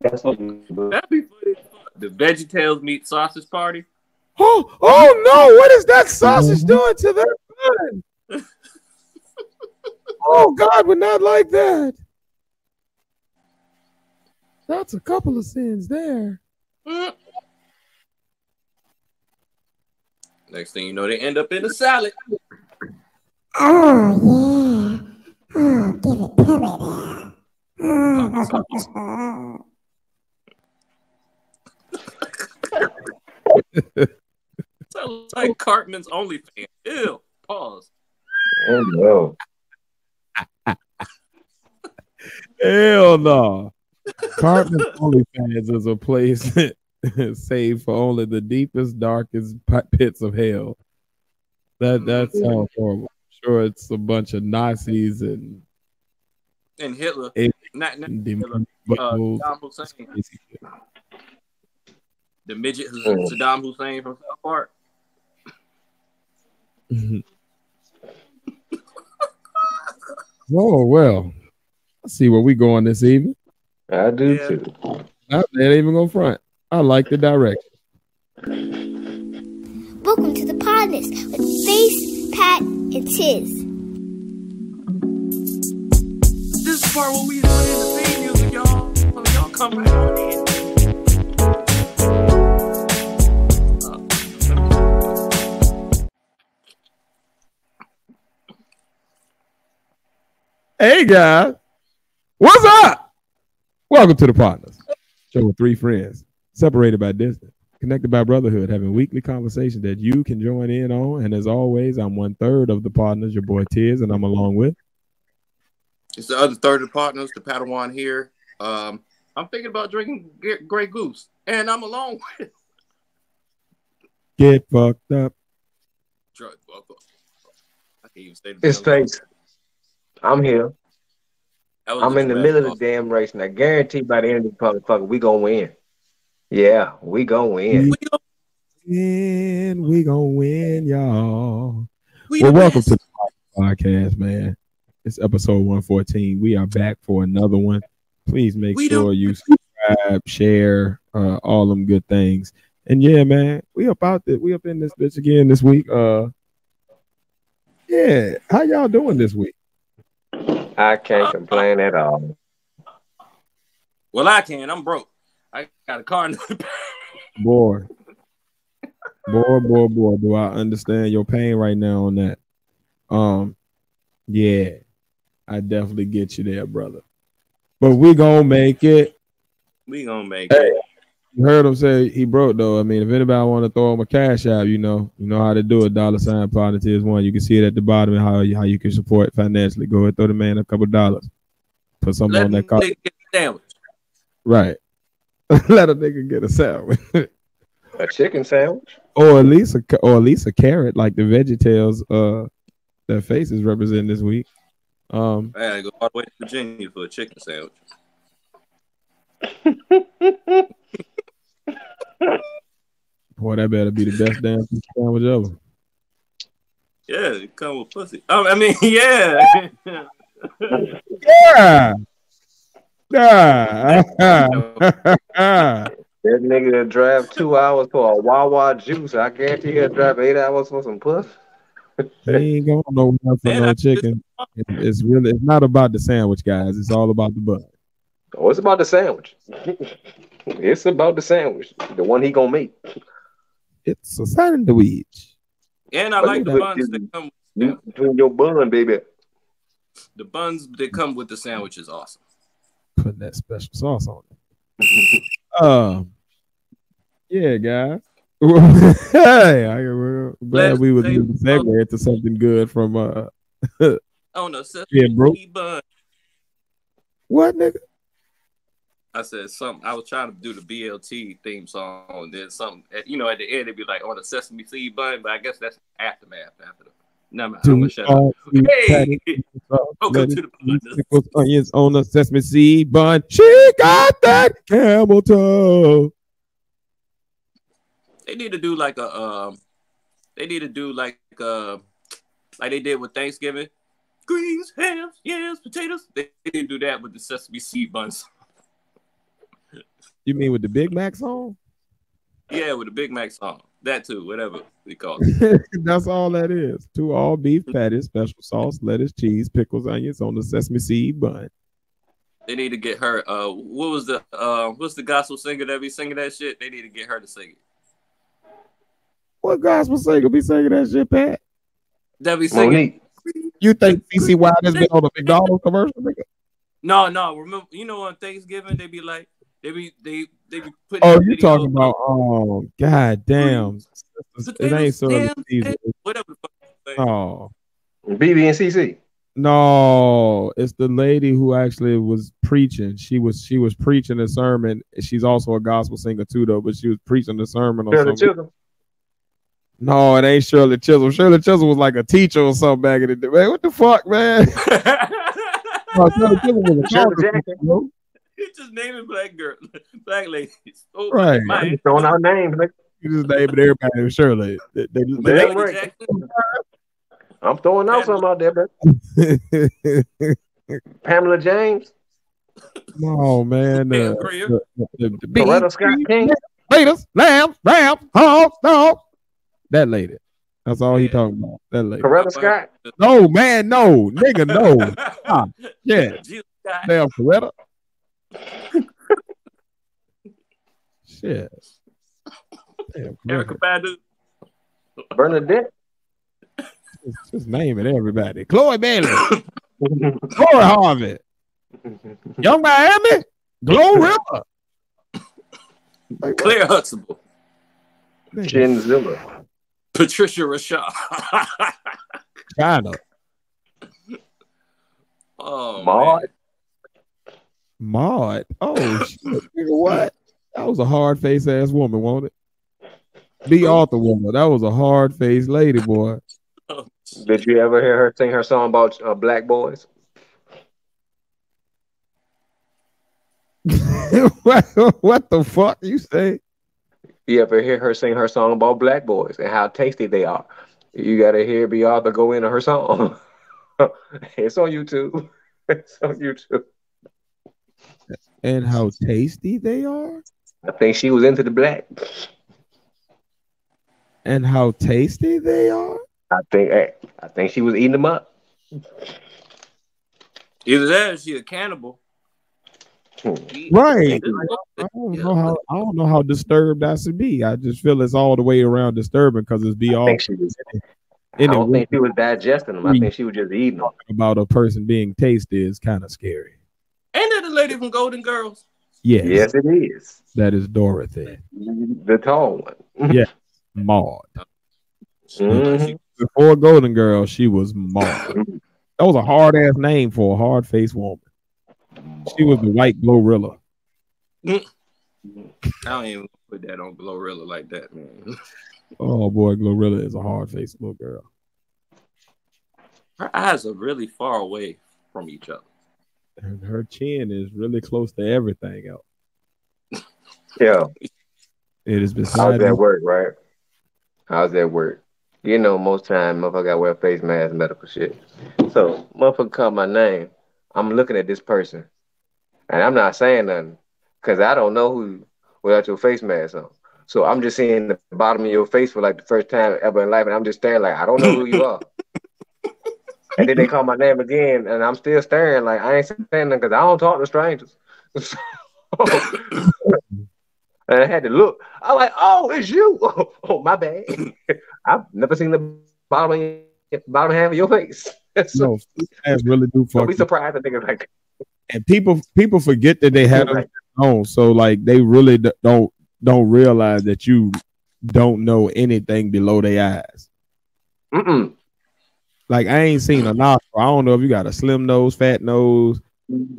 That's what you do. That'd be funny. The VeggieTales meet sausage party. Oh, oh no! What is that sausage doing to that bun? oh God, would not like that. That's a couple of sins there. Mm. Next thing you know, they end up in a salad. Oh, yeah. Oh, give it to me ah, there. Oh, Sounds like Cartman's OnlyFans. Ew. Pause. Oh no. Hell no. Cartman's OnlyFans is a place saved for only the deepest, darkest p- pits of hell. That that sounds horrible. Sure, it's a bunch of Nazis and, And Hitler. and Not, not Hitler. Uh, buttholes. Hussein. Crazy shit. The midget who's Mm. Saddam Hussein from South Park. oh well. Let's see where we going this evening. I do Yeah. too. I ain't even gonna front. I like the direction. Welcome to the Podnas with Face, Pat, and Tiz. This is part where we put in the theme music, y'all. So y'all come right on in. Hey guys, what's up? Welcome to the Podnas Show with three friends, separated by distance, connected by brotherhood, having weekly conversations that you can join in on. And as always, I'm one third of the partners, your boy Tiz, and I'm along with. It's the other third of the partners, the Padawan here. Um, I'm thinking about drinking G- Grey Goose, and I'm along with Get fucked up. drug. I can't even say the It's damn- face. I'm here. I'm in the bad. middle of the damn race, and I guarantee by the end of the motherfucker, we gonna win. Yeah, we gonna win. We don't- And we gonna win, y'all. we Well, welcome best. to the podcast, man. It's episode 114. We are back for another one. Please make We sure you subscribe, share, uh, all them good things. And yeah, man, we about out there. We up in this bitch again this week. Uh, yeah, how y'all doing this week? I can't complain at all. Well, I can. I'm broke. I got a car. in the back. Boy, boy, boy, boy, do I understand your pain right now on that? Um, yeah, I definitely get you there, brother. But we gonna make it. we gonna make Hey. it. You heard him say he broke though. I mean, if anybody want to throw him a cash app, you know, you know how to do it. Dollar sign partner is one. You can see it at the bottom and how you, how you can support financially. Go ahead, throw the man a couple dollars. Put something Let on that car. get a sandwich. Right. Let a nigga get a sandwich. A chicken sandwich? or at least a or at least a carrot like the VeggieTales uh that faces represent this week. Um I gotta go all the way to Virginia for a chicken sandwich. boy, that better be the best damn sandwich ever. Yeah, it come with pussy. Oh, I mean, yeah. Yeah. Yeah. That nigga that drive two hours for a Wawa juice, I guarantee he'll drive eight hours for some puss. they ain't going nowhere for Man, no chicken. It's really it's not about the sandwich, guys. It's all about the butt. Oh, it's about the sandwich. it's about the sandwich. The one he gonna make. It's a sandwich. and I like the do it, buns that come. You between your bun, baby. The buns that come with the sandwich is awesome. Putting that special sauce on it. Um yeah, guys. hey, I, we're glad Let's we was say- able to segue into something good from uh Oh no, sesame Yeah, bro. seed bun. what nigga? I said something. I was trying to do the BLT theme song, and then something. at- You know, at the end it'd be like on a sesame seed bun, but I guess that's aftermath after the. No, I'm, I'm gonna shut up. Hey, welcome to the podcast. onions on a sesame seed bun. She got that camel toe. They need to do like a. Um, they need to do like uh, like they did with Thanksgiving. Greens, hams, yams, potatoes. They, they didn't do that with the sesame seed buns. You mean with the Big Mac song? Yeah, with the Big Mac song. That too, whatever we call it. That's all that is. Two all beef patties, special sauce, lettuce, cheese, pickles, onions on the sesame seed bun. They need to get her. Uh, what was the uh, what's the gospel singer that be singing that shit? They need to get her to sing it. What gospel singer be singing that shit, Pat? That be singing. Monique. You think CC Wild has been on a McDonald's commercial? Nigga? No, no. Remember, you know on Thanksgiving they be like they be they they be putting. Oh, videos you talking about? Oh, god damn! It ain't so Damn, easy. whatever. the fuck they. Oh BB and CC. no, it's the lady who actually was preaching. She was she was preaching a sermon. She's also a gospel singer too, though. But she was preaching the sermon on Shirley something. Chisholm. No, it ain't Shirley Chisholm. Shirley Chisholm was like a teacher or something back in the day. Man, what the fuck, man? No, Shirley Chisholm was a Shirley Jackson. Bro. you just naming black girl, black ladies. Oh, Right. my- just throwing out names. nigga. You just named everybody was Shirley. They- they- Damn Michael right. Jackson. I'm throwing out something out there, bro. Pamela James, no man. Damn, Uh, Greer. the, the, the Scott King. Raiders, lambs, rams, hogs, dogs. That lady. That's all he talking about. That lady. Coretta Scott. No, man, no, nigga, no. Ah, yeah, Jill Scott. damn Coretta. Shit. Damn, Erykah Coretta. Badu. Bernadette. Just, just naming everybody. Chloe Bailey, Corey Harvey, Young Miami, Glow Glorilla. Claire Huxtable. Jen Zilla. Patricia Rashad. China. oh, Maude. man. Maude. Oh what? That was a hard face ass woman, wasn't it? The author woman. That was a hard faced lady, boy. Did you ever hear her sing her song about uh, black boys? what, what the fuck you say? You ever hear her sing her song about black boys and how tasty they are? You gotta hear Bea Arthur go into her song. it's on YouTube. It's on YouTube. And how tasty they are? I think she was into the black. And how tasty they are? I think eh, I think she was eating them up. Either that or she a cannibal. Hmm. Right. I don't know how I don't know how disturbed I should be. I just feel it's all the way around disturbing because it's be I all think she was. I don't think she was digesting them. I think she was just eating them. about a person being tasty is kind of scary. Ain't that the lady from Golden Girls? Yes, Yes, it is. that is Dorothy The tall one. Yeah. Maude. Mhm. Before Golden Girl, she was Maude. That was a hard ass name for a hard faced woman. She was the white Glorilla. I don't even put that on Glorilla like that, man. Oh boy, Glorilla is a hard faced little girl. Her eyes are really far away from each other. Her chin is really close to everything else. Yeah. It is beside How's that work, right? How's that work? You know, most time motherfucker gotta wear face mask, medical shit. So motherfucker call my name. I'm looking at this person, and I'm not saying nothing because I don't know who without your face mask on. So I'm just seeing the bottom of your face for like the first time ever in life, and I'm just staring like I don't know who you are. And then they call my name again, and I'm still staring like I ain't saying nothing because I don't talk to strangers. And I had to look. I'm like, oh, it's you. Oh, oh, my bad. I've never seen the bottom of bottom half of your face. so No, really do don't be surprised. Think it's like, And people people forget that they have them on, so like they really don't don't realize that you don't know anything below their eyes. mm-mm. Like I ain't seen a nostril. I don't know if you got a slim nose, fat nose,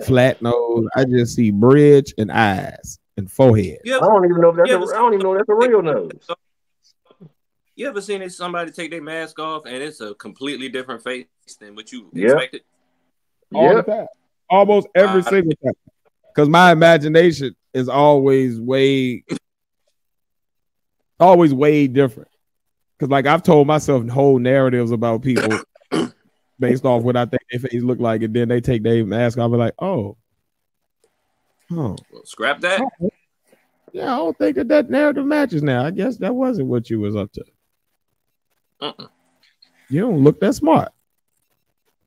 flat nose. I just see bridge and eyes and forehead. You I don't even know if that's Yeah, a, don't even know that's a real nose. you ever seen somebody take their mask off and it's a completely different face than what you Yeah. expected? all Yeah. the time. Almost every Uh, single time. Because my imagination is always way, always way different. Because like I've told myself whole narratives about people based off what I think their face look like, and then they take their mask off and like, oh, Oh, Well, scrap that. Oh. yeah. I don't think that that narrative matches now. I guess that wasn't what you was up to. Uh-uh. You don't look that smart.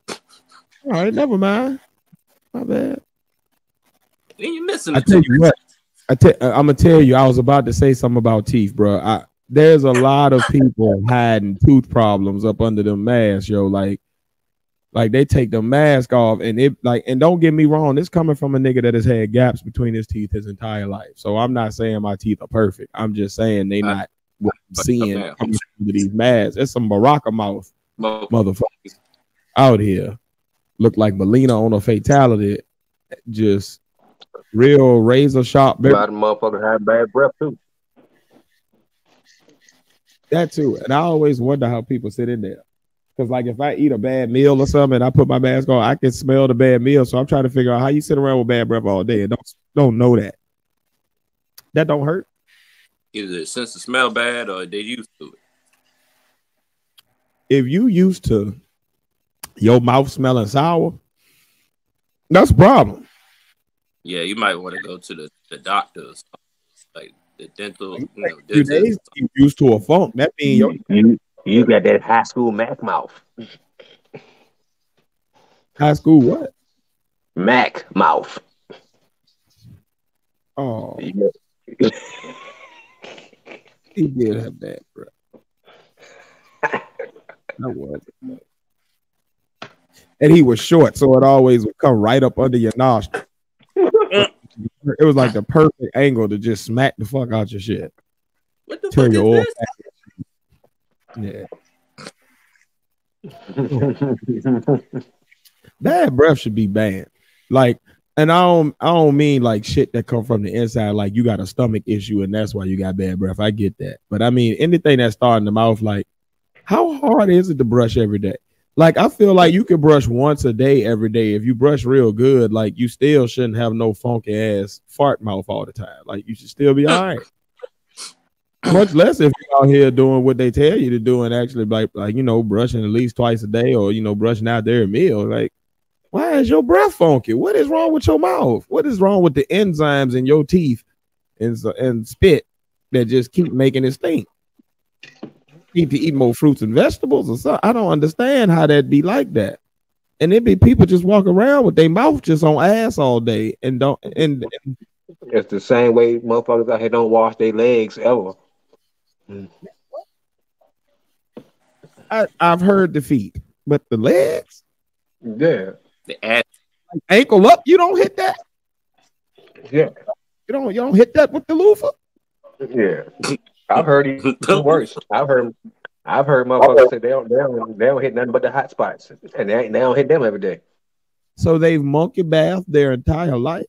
All right, never mind. My bad. Then you're missing I tell you what, I tell uh, I'm gonna tell you. I was about to say something about teeth, bro. I there's a lot of people hiding tooth problems up under the mask, yo. Like, like they take the mask off, and it like, and don't get me wrong, this coming from a nigga that has had gaps between his teeth his entire life. So I'm not saying my teeth are perfect. I'm just saying they Uh, not what I'm seeing coming through these masks. It's some Baraka mouth Mo- motherfuckers out here look like Mileena on a fatality, just real razor sharp. A lot of motherfuckers have bad breath too. That too, and I always wonder how people sit in there. Cause like if I eat a bad meal or something, and I put my mask on, I can smell the bad meal. So I'm trying to figure out how you sit around with bad breath all day and don't don't know that. That don't hurt. Either it sense the smell bad or they used to it. If you used to your mouth smelling sour, that's a problem. Yeah, you might want to go to the, the doctors, like the dental, you know, Few days used to a funk. That means your You, you got that high school Mac mouth. high school what? Mac mouth. Oh, Yeah. he did have that, bro. That was. And he was short, so it always would come right up under your nostril. It was like ah. the perfect angle to just smack the fuck out your shit. What the Tell fuck your is this? Yeah. Bad breath should be banned. Like, and I don't I don't mean like shit that come from the inside, like you got a stomach issue and that's why you got bad breath. I get that. But I mean anything that start in the mouth, like how hard is it to brush every day? Like I feel like you could brush once a day every day. If you brush real good, like you still shouldn't have no funky ass fart mouth all the time. Like you should still be all right. Much less if you're out here doing what they tell you to do and actually like like you know brushing at least twice a day or you know brushing out their meal. Like, why is your breath funky? What is wrong with your mouth? What is wrong with the enzymes in your teeth and and spit that just keep making it stink? Need to eat more fruits and vegetables or something. I don't understand how that'd be like that. And it'd be people just walk around with their mouth just on ass all day and don't and, and It's the same way motherfuckers out here don't wash their legs ever. I, I've heard the feet, but the legs, Yeah. The ass. ankle up, you don't hit that. Yeah. You don't you don't hit that with the loofah. Yeah. I've heard even worse. I've heard I've heard motherfuckers say they don't they don't they don't hit nothing but the hot spots. And they, they don't hit them every day. So they've monkey bathed their entire life.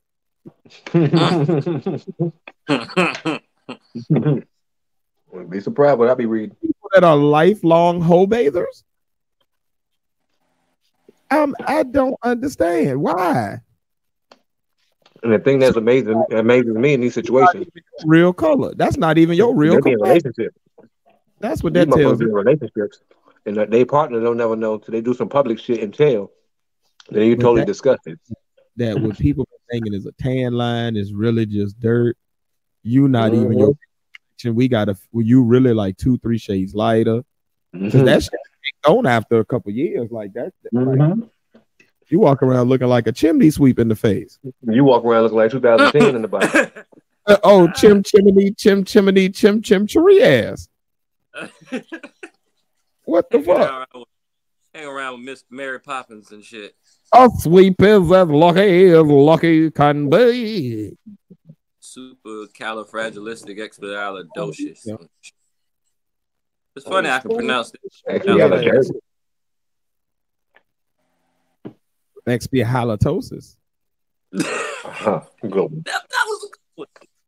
Wouldn't be surprised what I'll be reading. People that are lifelong hoe bathers. Um, I don't understand why. And the thing that's amazing amazes me in these situations, Real color. That's not even your real they be in color. relationships. That's what These that tells motherfuckers be me. in relationships. And they partner don't never know till they do some public shit and tell. Then you totally that- disgusted. That what people are thinking is a tan line is really just dirt. You not even Mhm. your. We got a you really like two, three shades lighter. Mhm. that shit on after a couple years. Like that. like, Mhm. You walk around looking like a chimney sweep in the face. You walk around looking like 2010 in the body. Uh, oh, chim chimney, chim chimney, chim chim cherry ass. What the hang, fuck? around with, hang around with Miss Mary Poppins and shit. A sweep is as lucky as lucky can be. Super califragilisticexpialidocious. Yeah. It's funny I can pronounce it. Actually, Yeah. y'all are dirty. Next be halitosis. Uh-huh. That, that was a good one.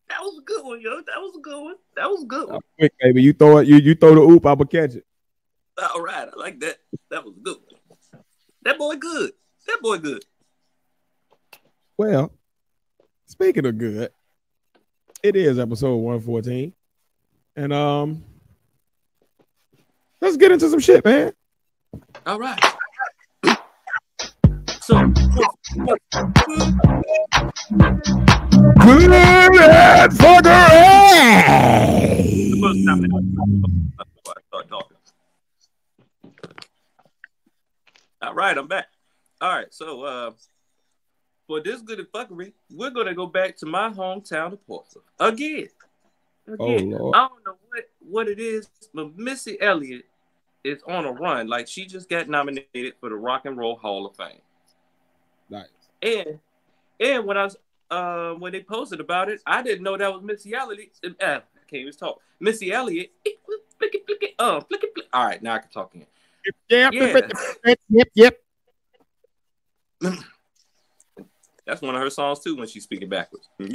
That was a good one, yo. That was a good one. That was a good one. Quick, baby, you throw it, you you throw the oop, I'ma catch it. All right, I like that. That was a good. One. That boy good. That boy good. Well, speaking of good, it is episode 114. And um let's get into some shit, man. All right. Good at fucker. First time that- before I start talking. All right, I'm back. All right, so uh, for this good at fuckery, we're gonna go back to my hometown of Portsmouth again. Oh Again. Lord. I don't know what, what it is, but Missy Elliott is on a run. Like she just got nominated for the Rock and Roll Hall of Fame. And and when I was uh when they posted about it, I didn't know that was Missy Elliott. Uh, I can't even talk. Missy Elliott. Flicky, flicky, uh, flicky, flicky. All right, now I can talk again. Yep. Yeah. Yep. Yep. That's one of her songs too when she's speaking backwards. Or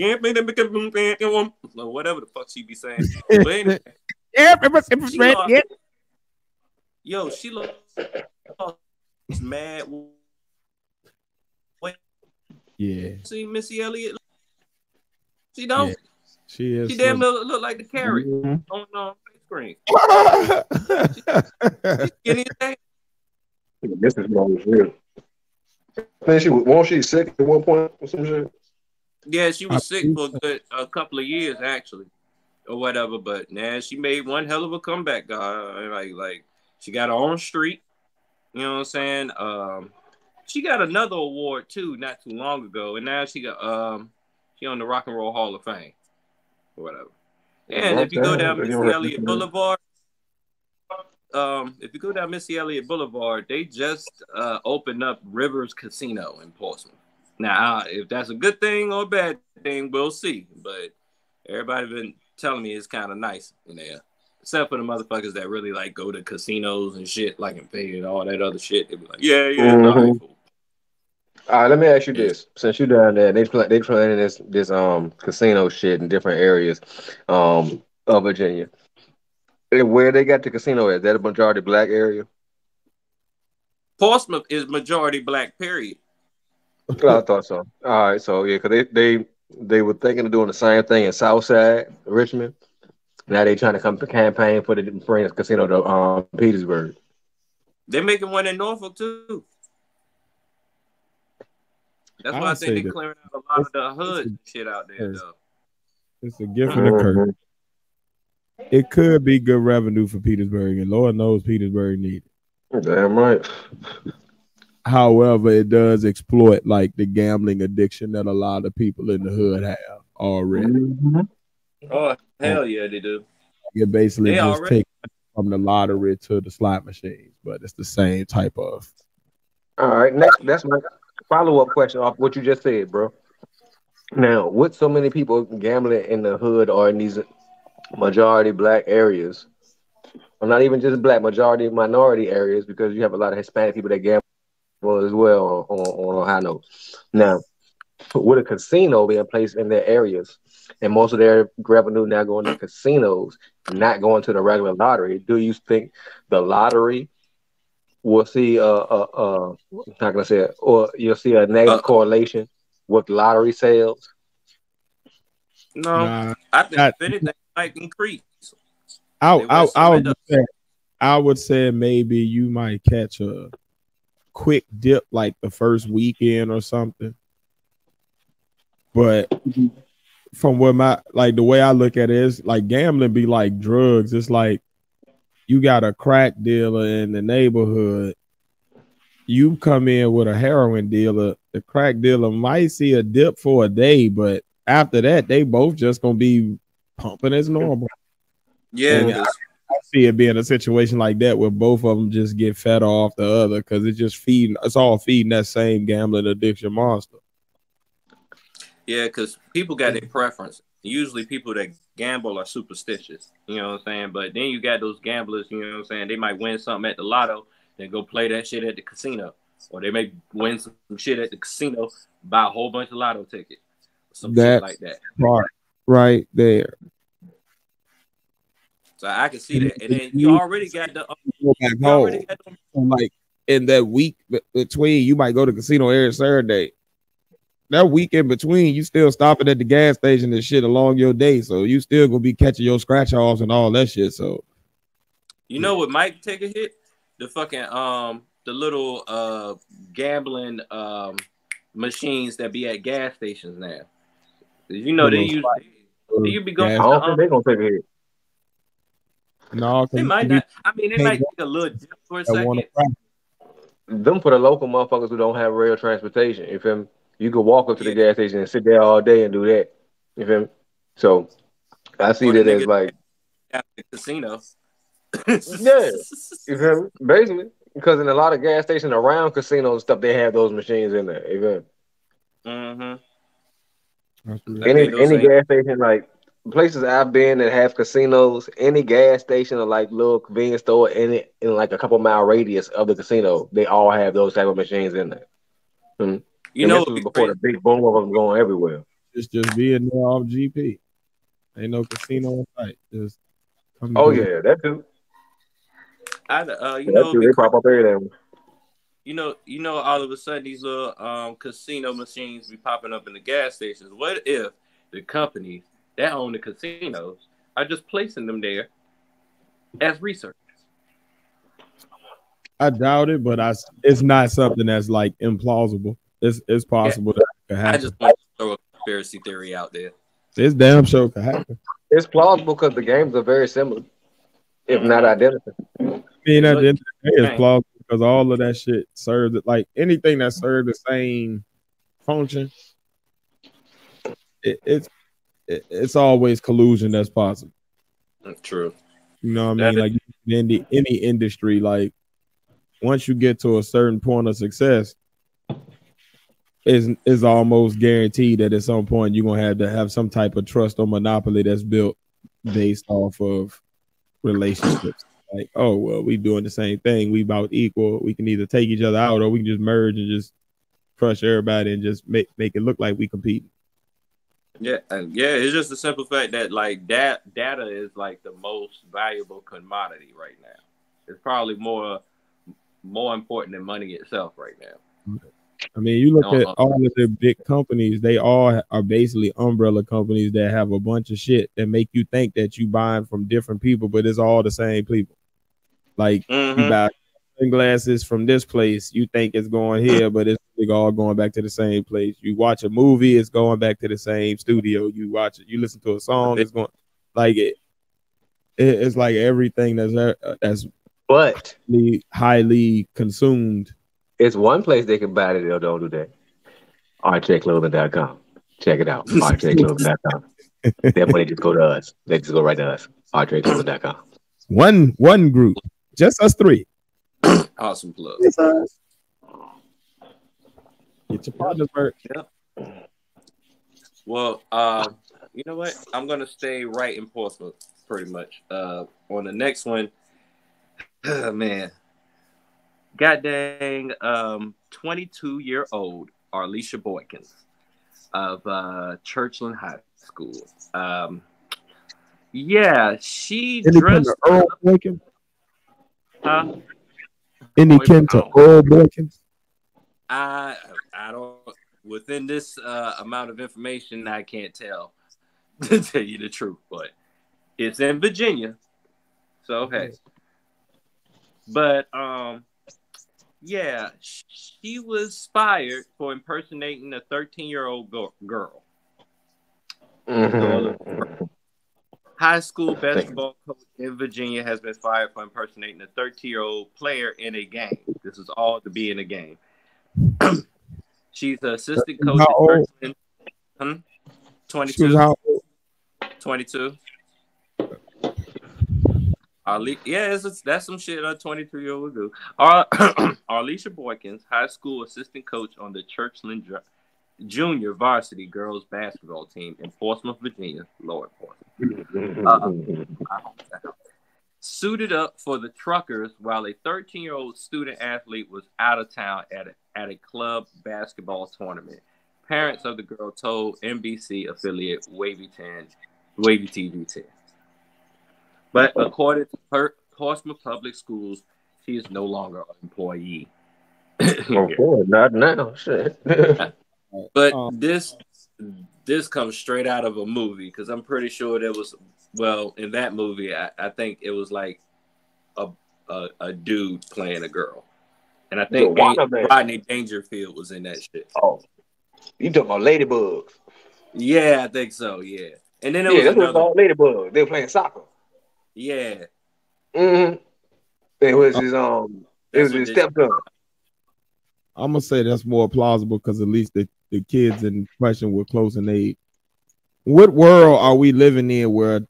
whatever the fuck she be saying. But anyway, Yep. It was, it was She red. lost. Yo, she looks mad. Yeah. See Missy Elliott. She don't. Yeah. She is. She damn look, look like the carrot on um, screen. Skinny as hell. This is wrong as real. I think she was, won't she sick at one point or some shit? Yeah, she I was sick for a good a couple of years actually, or whatever. But now she made one hell of a comeback, guy. Like like she got her own street. You know what I'm saying? Um, she got another award too, not too long ago, and now she got um she on the Rock and Roll Hall of Fame, or whatever. And if you go down Missy Elliott Boulevard, um, if you go down Missy Elliott Boulevard, they just uh, opened up Rivers Casino in Portsmouth. Now, uh, if that's a good thing or a bad thing, we'll see. But everybody been telling me it's kind of nice in there, except for the motherfuckers that really like go to casinos and shit, like in Vegas and all that other shit. They be like, yeah, yeah, no, Mhm. cool. All right, let me ask you this: since you're down there, they play, they playing this this um casino shit in different areas, um of Virginia. And where they got the casino at? Is that a majority black area? Portsmouth is majority black. Period. I thought so. All right, so yeah, because they they they were thinking of doing the same thing in Southside, Richmond. Now they trying to come to campaign for the bring the casino to um Petersburg. They're making one in Norfolk too. That's I why I think they're that- clearing out a lot of the hood shit out there, Yes. though. It's a gift and a curse. It could be good revenue for Petersburg, and Lord knows Petersburg need it. Damn right. However, it does exploit like the gambling addiction that a lot of people in the hood have already. Mhm. Oh hell yeah, they do. It basically They just already- takes from the lottery to the slot machines, but it's the same type of. All right, next that's my follow up question off what you just said, bro. Now, with so many people gambling in the hood or in these majority black areas, or not even just black, majority minority areas, because you have a lot of Hispanic people that gamble as well on, on, on high note. Now, with a casino being placed in their areas, and most of their revenue now going to casinos, not going to the regular lottery, do you think the lottery will see a, a, a how can I say it, or you'll see a negative Uh, correlation with lottery sales? No, Nah, I think that- if anything, it might increase. I, I, I, would say, I would say maybe you might catch a quick dip like the first weekend or something. But from what my like the way I look at it is like gambling be like drugs. It's like you got a crack dealer in the neighborhood. You come in with a heroin dealer, the crack dealer might see a dip for a day, but after that, they both just gonna be pumping as normal. Yeah. 'cause- I see it being a situation like that where both of them just get fed off the other because it's just feeding. It's all feeding that same gambling addiction monster. Yeah, because people got their preference. Usually, people that gamble are superstitious. You know what I'm saying? But then you got those gamblers. You know what I'm saying? They might win something at the lotto, then go play that shit at the casino, or they may win some shit at the casino, buy a whole bunch of lotto tickets, some shit like that. Part right there. So I can see that. And then you already got the already got them Like in that week between, you might go to casino every Saturday. That week in between, you still stopping at the gas station and shit along your day, so you still gonna be catching your scratch offs and all that shit. So You know what might take a hit? The fucking um the little uh gambling um machines that be at gas stations now. You know they Little use Little you be going I gas- don't think they're gonna take a hit. No, 'cause They might not. I mean, they They might take a little dip for a second. Them for the local motherfuckers who don't have rail transportation. You feel me? You could walk up to the Yeah. gas station and sit there all day and do that. You feel me? So I see that as like at the casino. Yeah. you feel me? Basically. Because in a lot of gas stations around casinos and stuff, they have those machines in there. You feel me? hmm That's real. I any any ain't- gas station like places I've been that have casinos, any gas station or like little convenience store in it in like a couple mile radius of the casino, they all have those type of machines in there. Mhm. You And know, this was before crazy? the big boom of them going everywhere. It's just being there off GP. Ain't no casino in sight. Just come Oh do it. yeah, that too. I, uh, you that know, too. They pop up everything. you know, you know, all of a sudden these little um, casino machines be popping up in the gas stations. What if the companies that own the casinos are just placing them there as research? I doubt it, but I it's not something that's like implausible. It's it's possible that it could I just want to throw a conspiracy theory out there. It's damn sure could happen. It's plausible because the games are very similar, if Mm-hmm. not identical. I mean, at the end of the day, it's plausible because all of that shit serves it like anything that serves the same function. It, it's it, it's always collusion that's possible. True. You know what That I mean? is- Like in the any industry, like once you get to a certain point of success, is is almost guaranteed that at some point you're gonna have to have some type of trust or monopoly that's built based off of relationships. Like, oh well, we doing the same thing. We about equal. We can either take each other out or we can just merge and just crush everybody and just make make it look like we compete. Yeah, yeah, it's just the simple fact that like that data is like the most valuable commodity right now. It's probably more more important than money itself right now. Mm-hmm. I mean, you look at all of the big companies, they all are basically umbrella companies that have a bunch of shit that make you think that you buying from different people, but it's all the same people. Like you Mhm. buy sunglasses from this place, you think it's going here, but it's all going back to the same place. You watch a movie, it's going back to the same studio. You watch it, you listen to a song, it's going like it. it it's like everything that's uh, that's But highly consumed it's one place they can buy it. They don't do that. RJClothing.com. Check it out. RJClothing.com. that money just go to us. They just go right to us. RJClothing.com. one one group, just us three. Awesome plug. Get your partners merch. Well, uh, you know what? I'm gonna stay right in Portsmouth, pretty much. Uh, on the next one, man, god dang, um, 22 year old Arlisha Boykins of uh, Churchland High School. Um, yeah, she dressed. to Earl Boykins? Huh? Any kin to. Earl Boykins? I I don't within this uh, amount of information I can't tell to tell you the truth, but it's in Virginia. So hey. But um yeah, she was fired for impersonating a 13-year-old go- girl. Mhm. High school basketball coach in Virginia has been fired for impersonating a 13-year-old player in a game. This is all to be in a game. She's an assistant coach How at old? Hmm? She was 22, how old? 22. Arle- yeah, it's, that's some shit a 23 year old do. Arlisha Boykins, high school assistant coach on the Churchland Ju- Junior Varsity Girls Basketball Team in Portsmouth, Virginia. Lord Portsmouth. Uh, suited up for the truckers while a 13 year old student athlete was out of town at a, at a club basketball tournament. Parents of the girl told NBC affiliate Wavy 10, Wavy TV 10. But according to her, Portsmouth Public Schools, she is no longer an employee. Of course, not now. Shit. But Um, this this comes straight out of a movie because I'm pretty sure there was well in that movie I, I think it was like a, a a dude playing a girl, and I think The Dan- Rodney Dangerfield was in that shit. oh, You talking about ladybugs? Yeah, I think so. Yeah, and then it Yeah, was that's what it's another. ladybugs. They were playing soccer. Yeah, Mm-hmm. It was his um. It was That's his what stepson. I'm gonna say that's more plausible because at least the, the kids in question were close in age. What world are we living in where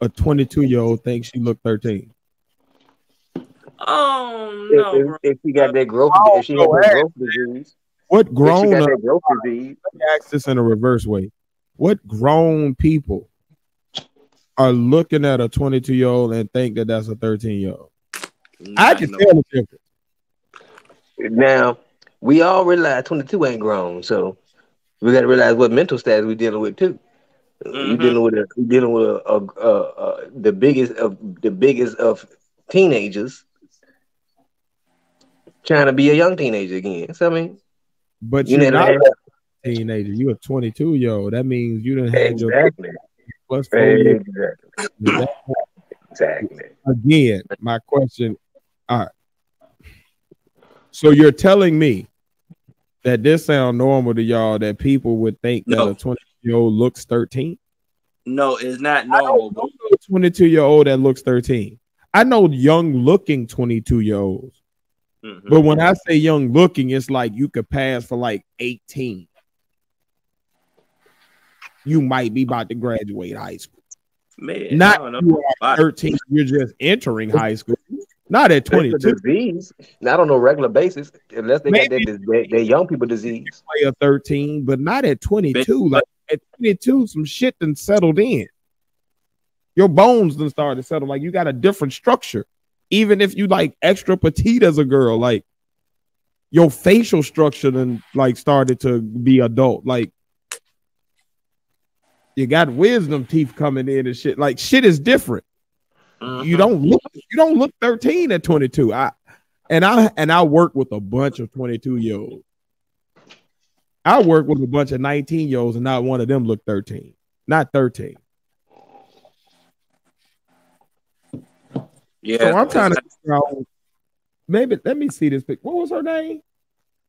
a 22 year old thinks she look 13? Oh no, If, if, if she got that growth, Oh, if she had go that growth disease, What if she got up, that growth disease, ask this in a reverse way. What grown people are looking at a 22 year old and think that that's a 13 year old? I Not can no- tell the difference. now we all realize 22 ain't grown, so we got to realize what mental status we dealing with too. You Mhm. dealing with a you dealing with a, a, a, a the biggest of the biggest of teenagers trying to be a young teenager again. So I mean, But you you're know, not a teenager. You're a 22 year old. That means you done had your exactly, plus four years. exactly, exactly. Again, my question. All right. So you're telling me that this sound normal to y'all that people would think No. that a 20 year old looks 13? No, it's not normal. I normal. don't know a 22 year old that looks 13. I know young looking 22 year olds, Mhm. but when I say young looking, it's like you could pass for like 18. You might be about to graduate high school. Man, I don't know. you are 13, you're just entering high school. Not at It's a 22. disease, not on a regular basis, unless they got Maybe- that, that, that young people disease. play a 13, but not at 22. Like at 22, some shit done settled in. Your bones done started to settle. Like you got a different structure. Even if you like extra petite as a girl, like your facial structure then like started to be adult. Like you got wisdom teeth coming in and shit. Like shit is different. You don't look you don't look 13 at 22. I and I and I work with a bunch of 22 year olds. I work with a bunch of 19 year olds and not one of them look 13. Not 13. Yeah, So I'm trying to figure out maybe let me see this pic. What was her name?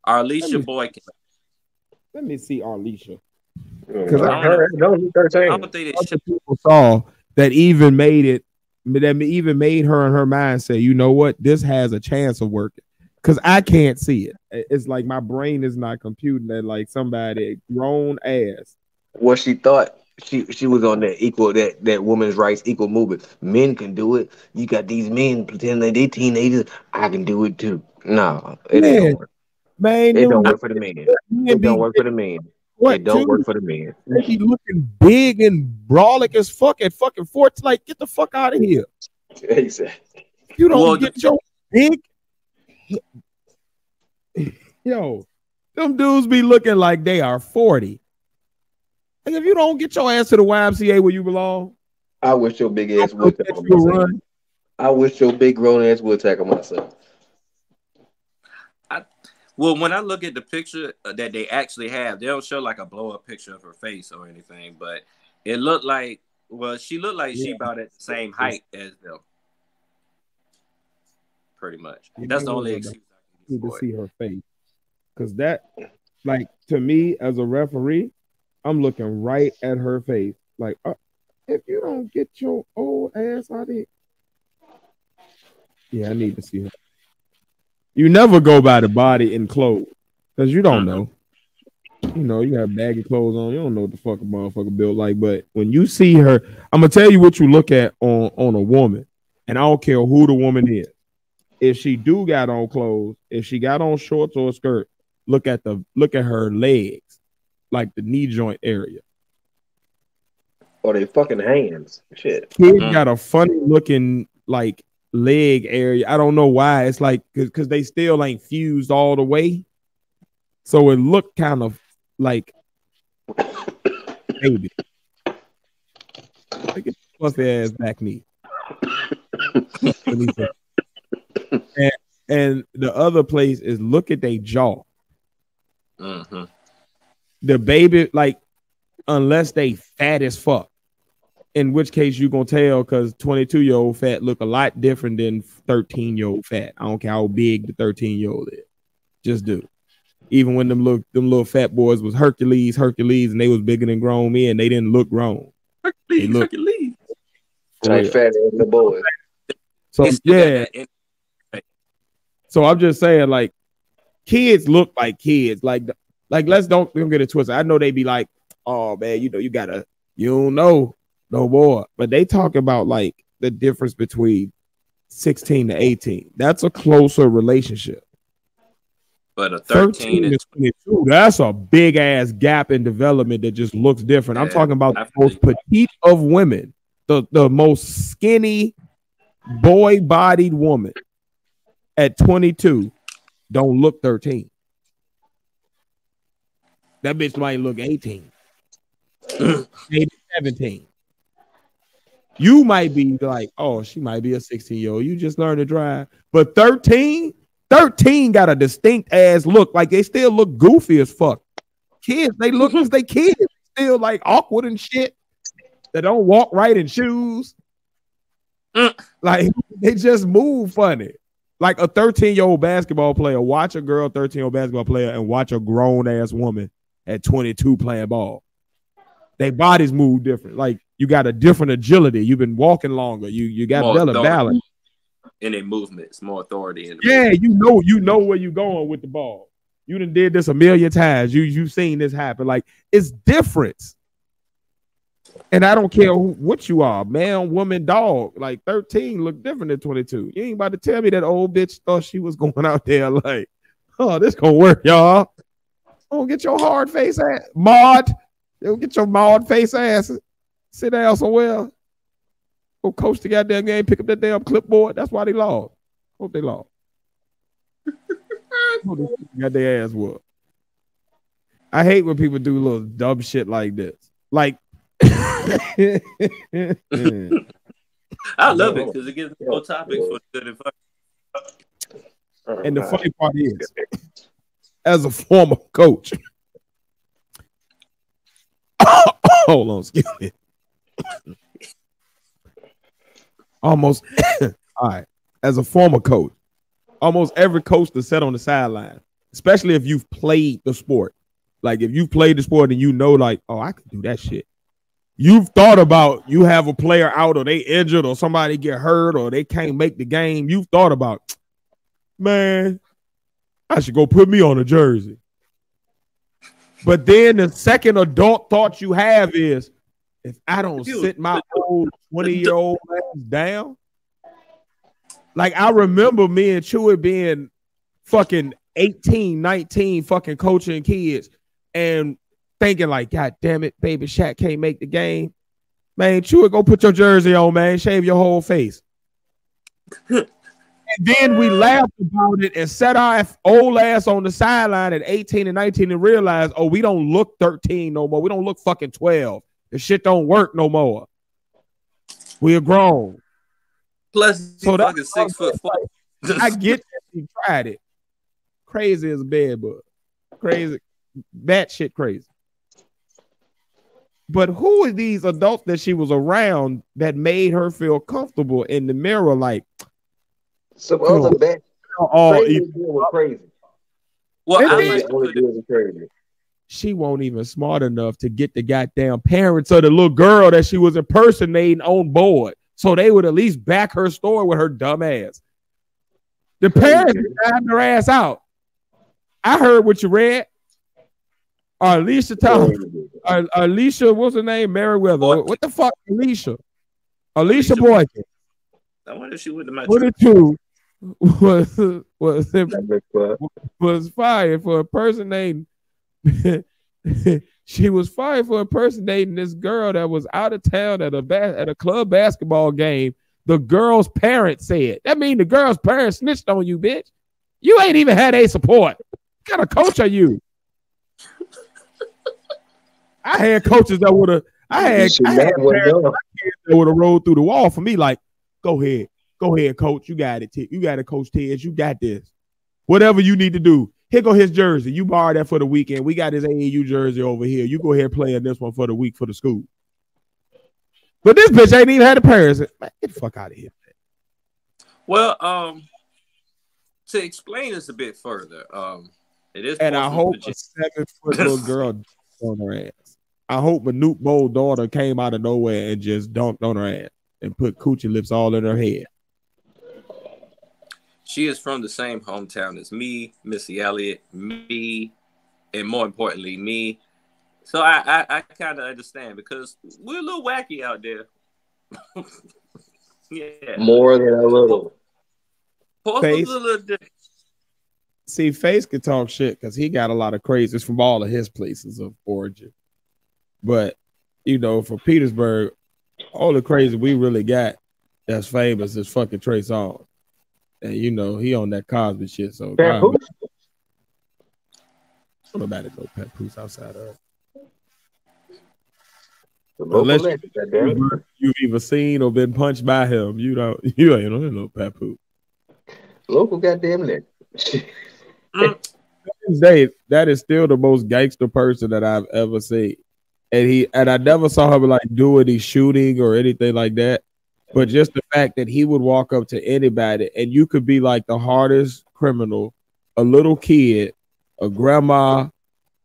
Arlisha Boykin. Let me see Arlisha. Because I I heard no, he's I 13. don't think they Bunch of people saw that even made it that even made her in her mind say, you know what, this has a chance of working. Cause I can't see it. It's like my brain is not computing that like somebody grown ass. What she thought she she was on that equal that that women's rights equal movement. Men can do it. You got these men pretending that they teenagers. I can do it too. No, it Man, don't work. Man, It don't work for the men. men It don't work for the men. What, It don't too? work for the men. He looking big and brolic as fuck at fucking forts. Like, get the fuck out of here. Exactly. You don't Well, get your big. Yo, them dudes be looking like they are 40. Like, if you don't get your ass to the YMCA where you belong, I wish your big ass would catch tackle myself. run. I wish your big grown ass would tackle myself. Well, when I look at the picture uh, that they actually have, they don't show like a blow up picture of her face or anything, but it looked like well, she looked like she about at the same height as them. Pretty much. You That's the only excuse I need can to see her face. Because that, like, to me as a referee, I'm looking right at her face. Like, uh, if you don't get your old ass out of here. Yeah, I need to see her. You never go by the body and clothes because you don't know. You know, you have baggy clothes on. You don't know what the fuck a motherfucker built like. But when you see her, I'm gonna tell you what you look at on on a woman, and I don't care who the woman is. If she do got on clothes, if she got on shorts or a skirt, look at the look at her legs, like the knee joint area. Or they fucking hands. Shit. Kid Mhm. got a funny looking like leg area. I don't know why. It's like because they still ain't fused all the way, so it looked kind of like baby. Look at fluffy ass back knee. and, and the other place is look at their jaw. Mhm. The baby, like, unless they fat as fuck, in which case you gonna tell because 22 year old fat look a lot different than 13 year old fat. I don't care how big the 13 year old is, just do. Even when them look them little fat boys was Hercules, Hercules, and they was bigger than grown men, they didn't look grown. Hercules, look- Hercules. For Like real. fat and the boys. So They still got yeah, So I'm just saying, like, kids look like kids. Like, like let's don't, don't get it twisted. I know they be like, oh man, you know, you gotta, you don't know no more. But they talk about like the difference between 16 to 18. That's a closer relationship. But a 13 13 to is 22, that's a big ass gap in development that just looks different. I'm talking about the most petite of women, the, the most skinny, boy bodied woman at 22 don't look 13. That bitch might look 18, maybe 17. You might be like, oh, she might be a 16 year old. You just learned to drive. But 13, 13 got a distinct ass look. Like they still look goofy as fuck. Kids, they look as they kids, still like awkward and shit. They don't walk right in shoes. Mm. Like they just move funny. Like a 13 year old basketball player, watch a girl 13 year old basketball player and watch a grown ass woman at 22 playing ball. Their bodies move different. Like you got a different agility. You've been walking longer. You you got More better authority. balance. in their movements, more authority in Yeah, you know, you know where you're going with the ball. You done did this a million times. You you've seen this happen. Like it's different. And I don't care who, what you are, man, woman, dog. Like 13 look different than 22. You ain't about to tell me that old bitch thought she was going out there like, oh, this gonna work, y'all. Oh, get your hard face ass, Maude. Go get your Maude face ass. Sit down somewhere. Go coach the goddamn game. Pick up that damn clipboard. That's why they lost. Hope they lost. Got their ass whooped. I hate when people do little dumb shit like this. Like, I love it because it gives me more topics for good and fun. and the funny part is, as a former coach, hold on, excuse me. Almost, all right. As a former coach, almost every coach that sat on the sideline, especially if you've played the sport, like if you've played the sport and you know, like, oh, I could do that shit. You've thought about you have a player out or they injured or somebody get hurt or they can't make the game. You've thought about, man, I should go put me on a jersey. But then the second adult thought you have is if I don't sit my old 20 year old ass down, like I remember me and Chewy being fucking 18, 19, fucking coaching kids and thinking like, God damn it, baby Shaq can't make the game. Man, Chewy, go put your jersey on, man. Shave your whole face. and then we laughed about it and set our old ass on the sideline at 18 and 19 and realized, oh, we don't look 13 no more. We don't look fucking 12. The shit don't work no more. We are grown. Plus, So so fucking six foot four. I get that you tried it. Crazy as a bed bug. Crazy. That shit crazy. But who are these adults that she was around that made her feel comfortable in the mirror? Like, Some other bad oh, crazy deal with crazy. well, And I then- like Crazy she won't even smart enough to get the goddamn parents of the little girl that she was impersonating on board. So they would at least back her story with her dumb ass. The parents driving her ass out. I heard what you read. Alicia Thomas. Alicia, what's her name? Meriwether. What the fuck, Alicia? Alicia Alicia Boykin, I wonder if she went to my church. twenty-two, was was was fired for impersonating. she was fired for impersonating this girl that was out of town at a ba- at a club basketball game. The girl's parents said that mean the girl's parents snitched on you, bitch. You ain't even had a support. What kind of coach are you? I had coaches that would have. I had, I had that would have rolled through the wall for me. Like, go ahead, go ahead, coach. You got it. You got it, Coach Ted. You got this. Whatever you need to do. Here go his jersey. You borrow that for the weekend. We got his AAU jersey over here. You go ahead and play in this one for the week for the school. But this bitch ain't even had the parents. Man, get the fuck out of here. Well, um, to explain this a bit further, um, It is. And I hope a seven foot little girl on her ass. I hope Manute Bol's daughter came out of nowhere and just dunked on her ass and put coochie lips all in her head. She is from the same hometown as me, Missy Elliott, me, and more importantly, me. So I I, I kind of understand because we're a little wacky out there. yeah, More than a little. Portsmouth's Face. a little different. See, Face could talk shit because he got a lot of crazies from all of his places of origin. But you know, for Petersburg, all the crazy we really got that's famous is fucking Trey Songz. And you know, he on that Cosby shit. So God, Papoose? nobody know Papoose outside of Unless- legend, you've either seen or been punched by him. You don't you ain't know no Papoose. Local goddamn legend. Mm. this day, that is still the most gangster person that I've ever seen. And he and I never saw him like do any shooting or anything like that. But just the fact that he would walk up to anybody and you could be like the hardest criminal, a little kid, a grandma,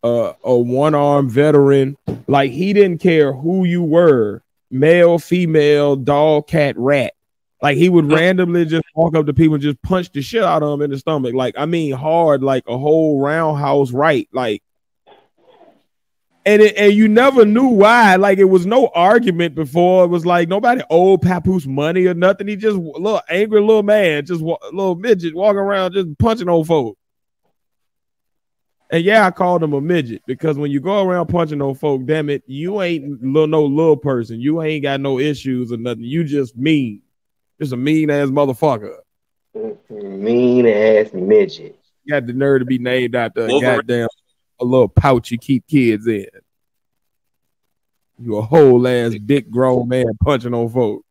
uh, a one-armed veteran. Like he didn't care who you were, male, female, dog, cat, rat. Like he would randomly just walk up to people and just punch the shit out of them in the stomach. Like I mean hard, like a whole roundhouse right. Like and it, and you never knew why. Like it was no argument before. It was like nobody owed Papoose money or nothing. He just a little angry little man, just wa- a little midget walking around just punching old folks. And yeah, I called him a midget because when you go around punching old folk, damn it, you ain't little no little person. You ain't got no issues or nothing. You just mean, just a mean ass motherfucker. Mm-hmm. Mean ass midget. You got the nerve to be named after a Wolverine. goddamn a little pouch you keep kids in. You a whole ass big grown man punching on folks.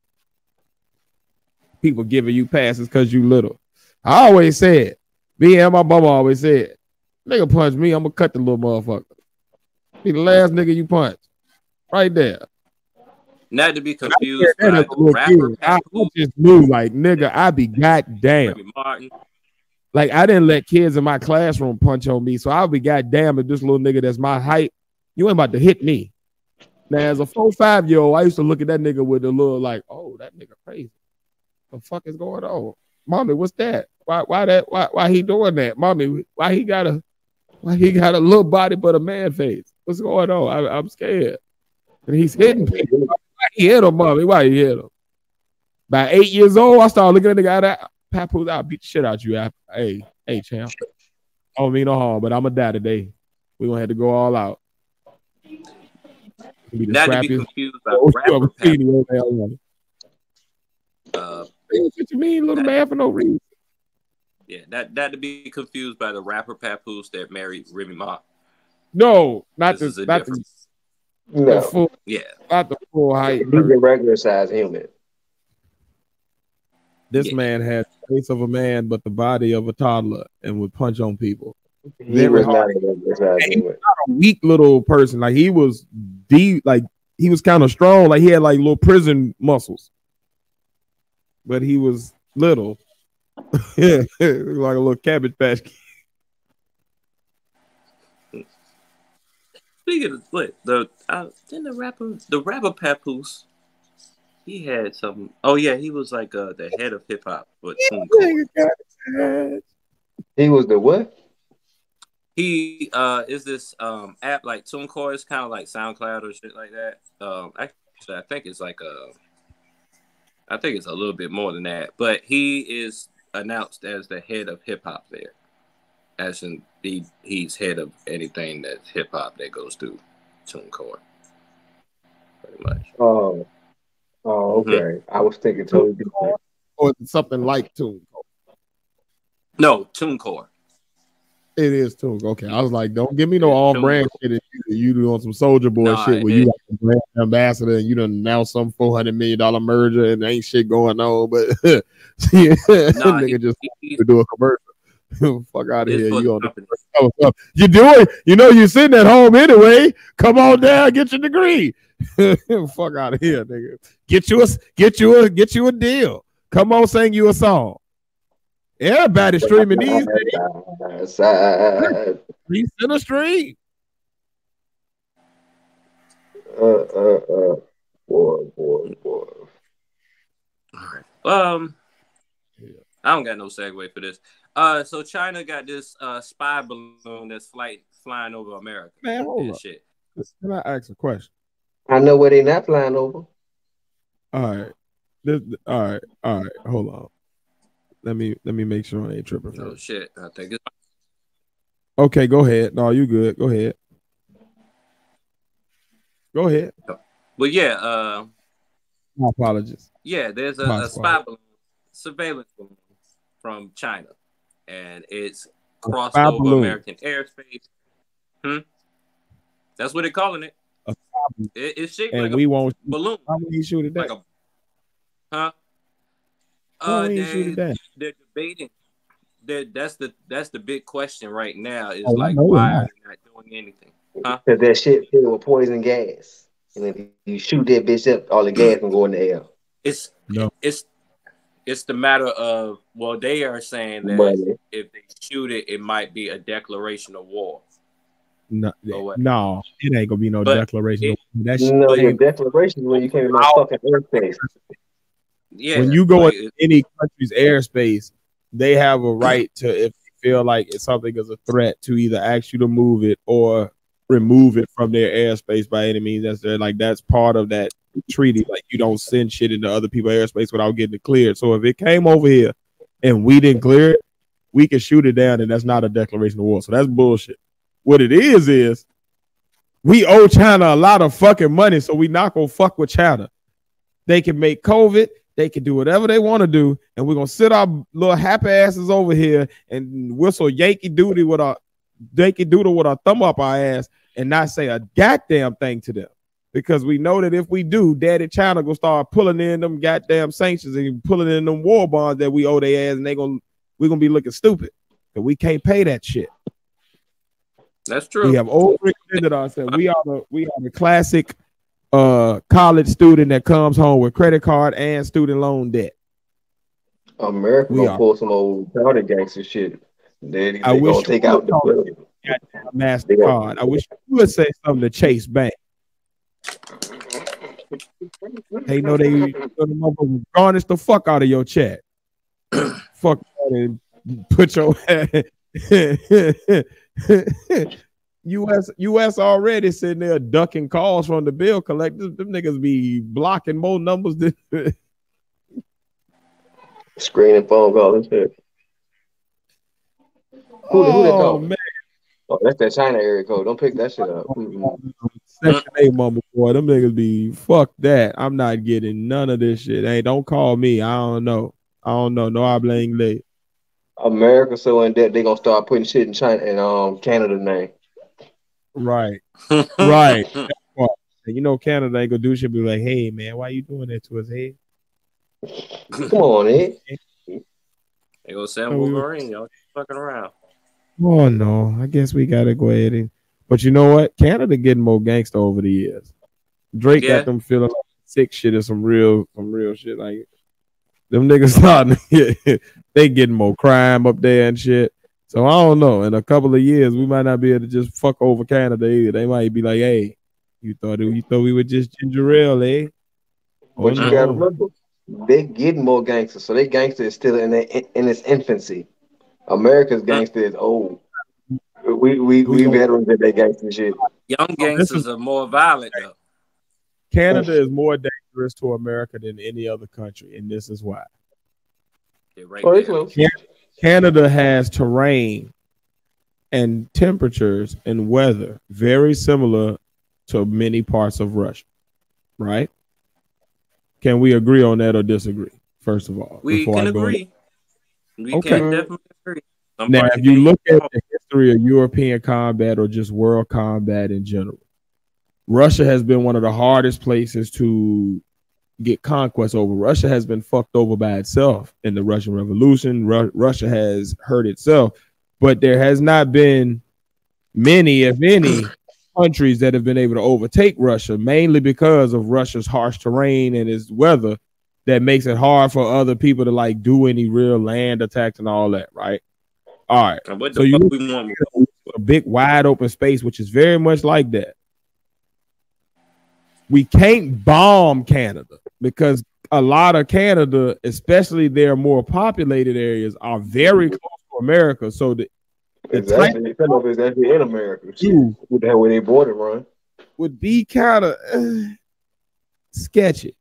People giving you passes because you little. I always said, me and my mama always said, nigga punch me, I'm gonna cut the little motherfucker. Be the last nigga you punch. Right there. Not to be confused That by the rapper kid. I I just knew, like, nigga, I be goddamn. Martin. Like I didn't let kids in my classroom punch on me, so I'll be goddamn if this little nigga that's my height, you ain't about to hit me. Now, as a four five year old, I used to look at that nigga with a little like, oh, that nigga crazy. The fuck is going on, mommy? What's that? Why, why that? Why, why he doing that, mommy? Why he got a, why he got a little body but a man face? What's going on? I, I'm scared. And he's hitting people. Why he hit him, mommy? Why he hit him? By eight years old, I started looking at the guy that Papoose, I'll beat the shit out you. I, hey, hey, champ. I don't mean no harm, but I'm gonna die today. We gonna have to go all out. Be the Not to be confused by rapper ever seen in your damn life. Uh, What you mean, little man, for no reason? yeah, not not to be confused by the rapper Papoose that married Remy Ma. No, not This is a not the, difference. the No. full, Yeah, not the full height. He's a regular size human. This Yeah. man had the face of a man, but the body of a toddler, and would punch on people. He Very was hard. not a regular size human. a weak little person. Like he was deep, like he was kind of strong. Like he had like little prison muscles, but he was little. yeah, like a little cabbage patch. Kid. Speaking of what the uh, then the rapper the rapper Papoose, he had some. Oh yeah, he was like uh, the head of hip hop with TuneCore. He was the what? He uh is this um app like TuneCore? It's kind of like SoundCloud or shit like that. Um, actually, I think it's like a. I think it's a little bit more than that, but he is announced as the head of hip hop there, as in he, he's head of anything that's hip hop that goes through TuneCore. Pretty much. Oh, oh, okay. I was thinking totally different. or something like Tune. No, TuneCore. It is Tune. Okay, I was like, don't give me no all brand shit. That you, you do on some Soulja Boy Nah, shit where you like a brand ambassador and you done announced some four hundred million dollar merger and ain't shit going on. But yeah, Nah, nigga he- just He's to do a commercial. Fuck out of here. You on the company. Oh, oh, you doing? You know you're sitting at home anyway. Come on down, get your degree. Fuck out of here, nigga. Get you a get you a get you a deal. Come on, sing you a song. Everybody streaming these Side, side. Street Center Street. Uh, uh, uh. Boy, boy, boy. Um, I don't got no segue for this. Uh, so China got this uh spy balloon that's flight flying over America. Man, hold and up. shit. Can I ask a question? I know where they not flying over. All right. This, all right. All right. Hold on. Let me let me make sure I ain't tripping. Oh first. shit! I think it's Okay, go ahead. No, you good. Go ahead. Go ahead. But yeah, uh, My apologies. yeah, there's a, a spy balloon, surveillance balloon from China, and it's crossed spy over balloon. American airspace. Hmm. That's what they're calling it. A It, it's shaped And like we a won't. balloon, How many shoot it like down? a, huh? Why Uh, we ain't shoot it they, they're debating. They're, that's the that's the big question right now. Is Oh, like know why that. are they not doing anything? Huh? Because that shit filled with poison gas. And if you shoot that bitch up, all the gas can go in the air. It's No. it's it's the matter of well, they are saying that Money. if they shoot it, it might be a declaration of war. No, Or no, it ain't gonna be no But declaration. it- that shit, No, your declaration when you came in that fucking airspace. Yeah, when you go like, in any country's airspace, they have a right to, if they feel like it's something is a threat, to either ask you to move it or remove it from their airspace by any means necessary. Like that's part of that treaty. Like you don't send shit into other people's airspace without getting it cleared. So if it came over here and we didn't clear it, we can shoot it down, and that's not a declaration of war. So that's bullshit. What it is is we owe China a lot of fucking money, so we not gonna fuck with China. They can make COVID, they can do whatever they want to do, and we're gonna sit our little happy asses over here and whistle Yankee Doodle with our Yankee Doodle with our thumb up our ass and not say a goddamn thing to them. Because we know that if we do, Daddy China gonna start pulling in them goddamn sanctions and pulling in them war bonds that we owe their ass, and they gonna we're gonna be looking stupid. But we can't pay that shit. that's true. We have overextended ourselves. We are the we are the classic uh college student that comes home with credit card and student loan debt. America We gonna are. pull some old powder gangster shit. They, they I wish gonna take out the would building. MasterCard. I wish you would say something to Chase Bank. They know they gonna garnish the fuck out of your check. fuck and put your US US already sitting there ducking calls from the bill collectors. Them niggas be blocking more numbers than Screening phone call and shit. Who, who they oh call? man. Oh, that's that China area code. Don't pick that shit up. Mm-mm. Section A mama boy, them niggas be fuck that. I'm not getting none of this shit. Hey, don't call me. I don't know. I don't know. No, I blame late. America so in debt they gonna start putting shit in China and um Canada name. Right. Right. And you know Canada ain't gonna do shit. Be like, hey man, why you doing that to us? Hey, Come on, Ed. They go Sam we- Wolverine, y'all fucking around. Oh no, I guess we gotta go ahead and. But you know what? Canada getting more gangster over the years. Drake Yeah. got them feeling like sick shit or some real, some real shit. Like them niggas starting to get, they getting more crime up there and shit. So I don't know. In a couple of years, we might not be able to just fuck over Canada either. They might be like, "Hey, you thought it, you thought we were just ginger ale, eh?" Oh, But you gotta remember, they getting more gangster, so they gangster is still in their, in its infancy. America's gangster is old. We we we veterans of that gangster shit. Young oh, this gangsters is- are more violent though. Canada is more dangerous to America than any other country, and this is why. They're right Oh, close. Canada has terrain and temperatures and weather very similar to many parts of Russia, right? Can we agree on that or disagree? First of all, We can I go agree. We Okay. can definitely agree. Some Now, if you look at the history of European combat or just world combat in general, Russia has been one of the hardest places to get conquest over. Russia has been fucked over by itself in the Russian Revolution. Ru- Russia has hurt itself, but there has not been many, if any, countries that have been able to overtake Russia, mainly because of Russia's harsh terrain and its weather that makes it hard for other people to like do any real land attacks and all that, right? All right. And what So the you- fuck we want? a big wide open space, which is very much like that. We can't bomb Canada because a lot of Canada, especially their more populated areas, are very close to America. So the, the It's type actually, some of it's actually in America. Shit. Dude. With that way they border run. would be kind of uh, sketchy.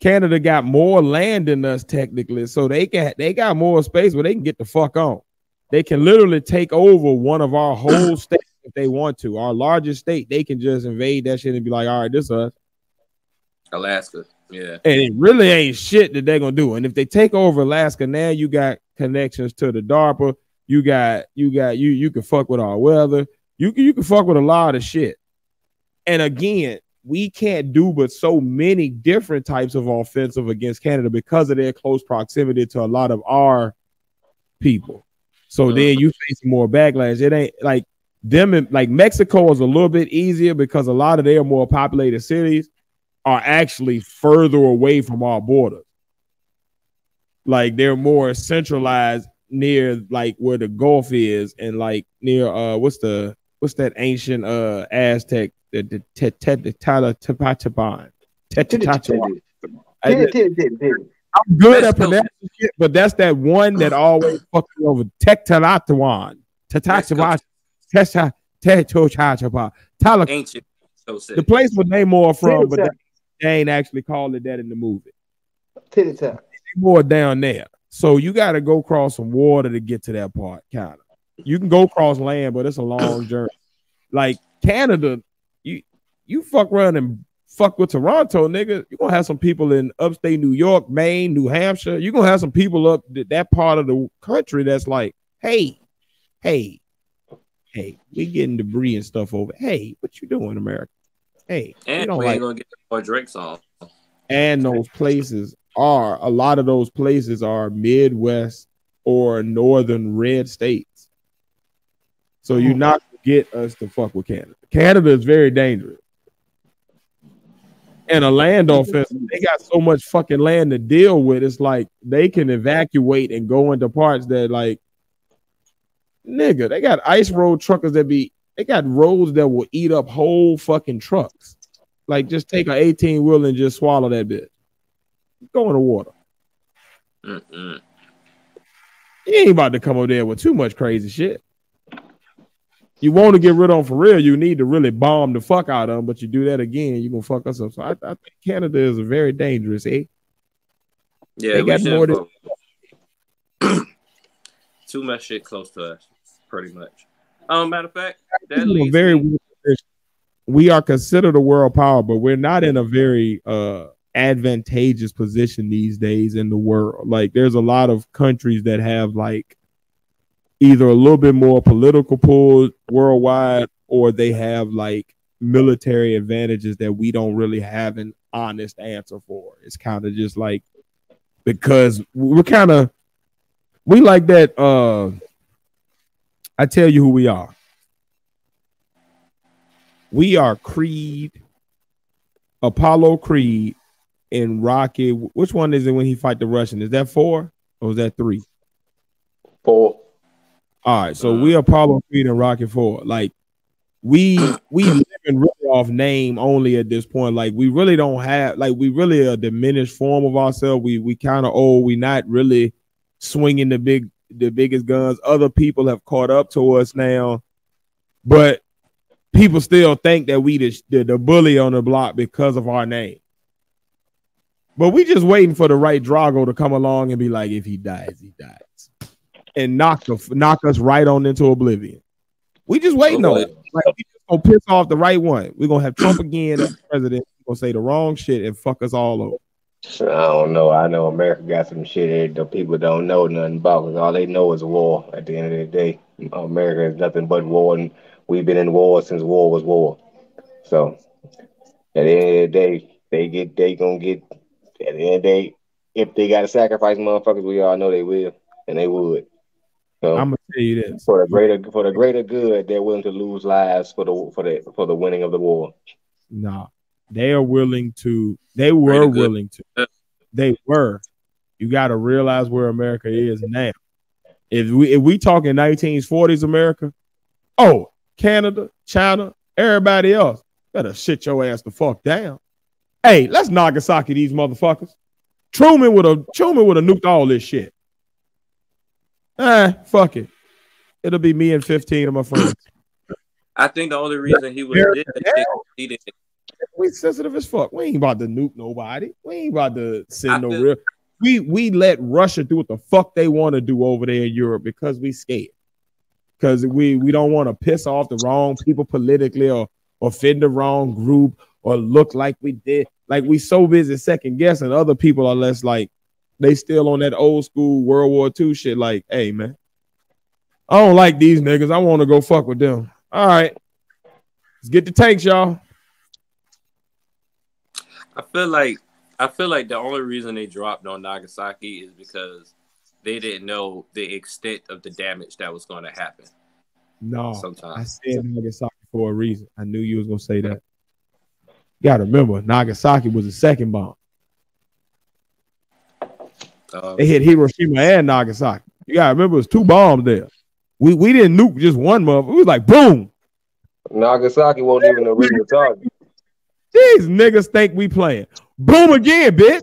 Canada got more land than us technically, so they got they got more space where they can get the fuck on. They can literally take over one of our whole states if they want to. Our largest state, they can just invade that shit and be like, "All right, this us," Alaska. Yeah. and it really ain't shit that they're gonna do. And if they take over Alaska, now you got connections to the DARPA. You got you got you you can fuck with our weather. You can you can fuck with a lot of shit. And again, we can't do but so many different types of offensive against Canada because of their close proximity to a lot of our people. So then you face more backlash. It ain't like them in, like Mexico is a little bit easier because a lot of their more populated cities are actually further away from our border. Like they're more centralized near like where the Gulf is and like near uh what's the what's that ancient uh Aztec the the Tetetapatapan. Tetetatuan. I'm good Let's at go. pronouncing shit, but that's that one that always fucks me over. Tektalatuan. Tetatuan. Testa Tetochachapa. Tala Ancient. So sick. the place was named more from, but Titty they, they ain't actually called it that in the movie. Titty top. They more down there. So you got to go cross some water to get to that part, kind of. You can go cross land, but it's a long journey. Like Canada, you you fuck around and fuck with Toronto, nigga. You're gonna have some people in upstate New York, Maine, New Hampshire. You're gonna have some people up th- that part of the country that's like, hey, hey, hey, we getting debris and stuff over. Hey, what you doing, America? Hey, we and don't we like ain't gonna get more Drake song. and those places are a lot of those places are Midwest or northern red states. So you're oh. not gonna get us to fuck with Canada. Canada is very dangerous. And a land mm-hmm. offense, they got so much fucking land to deal with. It's like they can evacuate and go into parts that like nigga, they got ice road truckers that be they got roads that will eat up whole fucking trucks. Like just take an 18 wheel and just swallow that bitch. Go in the water. Mm-mm. You ain't about to come over there with too much crazy shit. You want to get rid of them for real, you need to really bomb the fuck out of them, but you do that again, you're gonna fuck us up. So I, I think Canada is a very dangerous, eh? Yeah, They got more go. Too much shit close to us, pretty much. Um, matter of fact, that leads very me- we are considered a world power, but we're not in a very uh advantageous position these days in the world. Like there's a lot of countries that have like either a little bit more political pull worldwide or they have like military advantages that we don't really have an honest answer for. It's kind of just like because we're kind of we like that uh I tell you who we are. We are Creed, Apollo Creed, and Rocky. Which one is it when he fight the Russian? Is that four or is that three? Four. All right, so uh-huh. we Apollo Creed and Rocky Four. Like we we living really off name only at this point. Like we really don't have like we really a diminished form of ourselves. We we kind of old. We not really swinging the big the biggest guns. Other people have caught up to us now, but people still think that we the, the, the bully on the block because of our name. But we just waiting for the right Drago to come along and be like, if he dies, he dies, and knock the knock us right on into oblivion. We just waiting on it. Like, we just gonna piss off the right one. We're gonna have Trump again as president. He's gonna say the wrong shit and fuck us all over. I don't know. I know America got some shit that the people don't know nothing about because all they know is war. At the end of the day, America is nothing but war, and we've been in war since war was war. So at the end of the day, they get they gonna get. At the end of the day, if they gotta sacrifice motherfuckers, we all know they will, and they would. So I'm gonna tell you this. for the greater for the greater good, they're willing to lose lives for the for the for the winning of the war. Nah, they are willing to. They were Greater good. willing to. They were. You got to realize where America is now. If we if we talking 1940s America, oh Canada, China, everybody else better shit your ass the fuck down. Hey, let's Nagasaki these motherfuckers. Truman would have Truman would have nuked all this shit. Ah, fuck it. It'll be me and 15 of my friends. I think the only reason he would have did he didn't. we sensitive as fuck. We ain't about to nuke nobody. We ain't about to send no feel- real. We we let Russia do what the fuck they want to do over there in Europe because we scared. Because we we don't want to piss off the wrong people politically or offend the wrong group or look like we did. Like we so busy second guessing other people are less like they still on that old school World War II shit. Like, hey man, I don't like these niggas. I want to go fuck with them. All right, let's get the tanks, y'all. I feel like I feel like the only reason they dropped on Nagasaki is because they didn't know the extent of the damage that was going to happen. No, sometimes I said Nagasaki for a reason. I knew you was gonna say that. You gotta remember, Nagasaki was the second bomb. Uh, They hit Hiroshima and Nagasaki. You gotta remember, it was two bombs there. We we didn't nuke just one mother. It was like, boom. Nagasaki won't even the original target. These niggas think we playing. Boom again, bitch.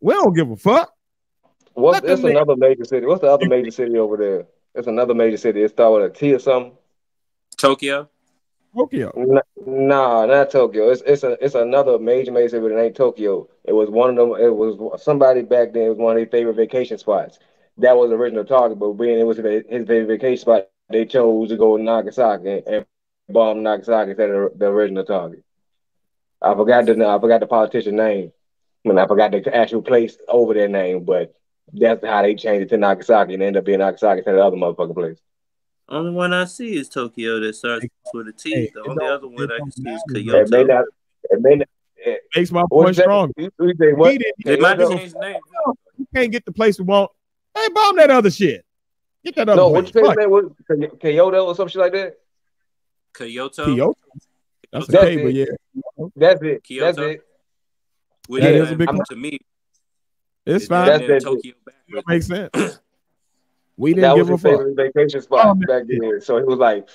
We don't give a fuck. What's Let them it's another major city? What's the other major city over there? It's another major city. It starts with a T or something. Tokyo. Tokyo. N- Nah, not Tokyo. It's it's a it's another major major city, but it ain't Tokyo. It was one of them. It was somebody back then. It was one of their favorite vacation spots. That was the original target, but being it was his favorite vacation spot, they chose to go to Nagasaki and, and bomb Nagasaki instead of the original target. I forgot the I forgot the politician name. I mean, I forgot the actual place over their name, but that's how they changed it to Nagasaki and ended up being Nagasaki instead of the other motherfucking place. Only one I see is Tokyo that starts with a T. Hey, the only other one I can see is matter, It may Kyoto. not. It may not. It, Makes my what's point strong. You, you say what? We didn't They might change the name. we can't get the place we want. Hey, bomb that other shit. Get that other No, place. what you say? his name was Kyoto Kyoto or some shit like that. Kyoto, Kyoto. That's That's okay, it. but yeah, That's it. That's it. which That is a is big to me. it's fine. That's damn near it. Tokyo That makes sense. We That didn't was give a his fuck. favorite vacation spot Oh, back then. So he was like,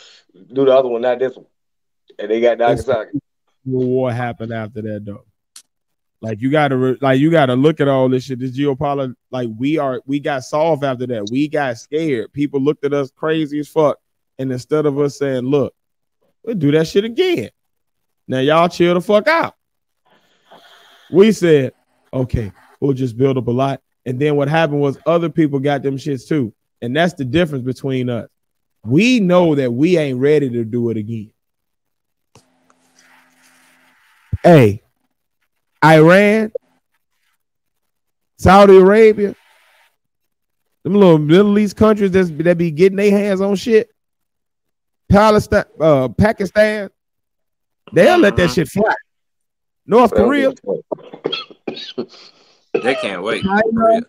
"Do the other one, not this one." And they got That's- Nagasaki. Civil War happened after that though. Like you gotta re- like you gotta look at all this shit. This geopolitics, like we are we got solved after that. We got scared. People looked at us crazy as fuck. And instead of us saying, look, we'll do that shit again. Now y'all chill the fuck out. We said, okay, we'll just build up a lot. And then what happened was other people got them shits too. And that's the difference between us. We know that we ain't ready to do it again. Hey, Iran, Saudi Arabia, them little Middle East countries that's, that be getting their hands on shit. Palestine, uh, Pakistan, they'll let that shit fly. North Korea, They can't wait. China, Korea.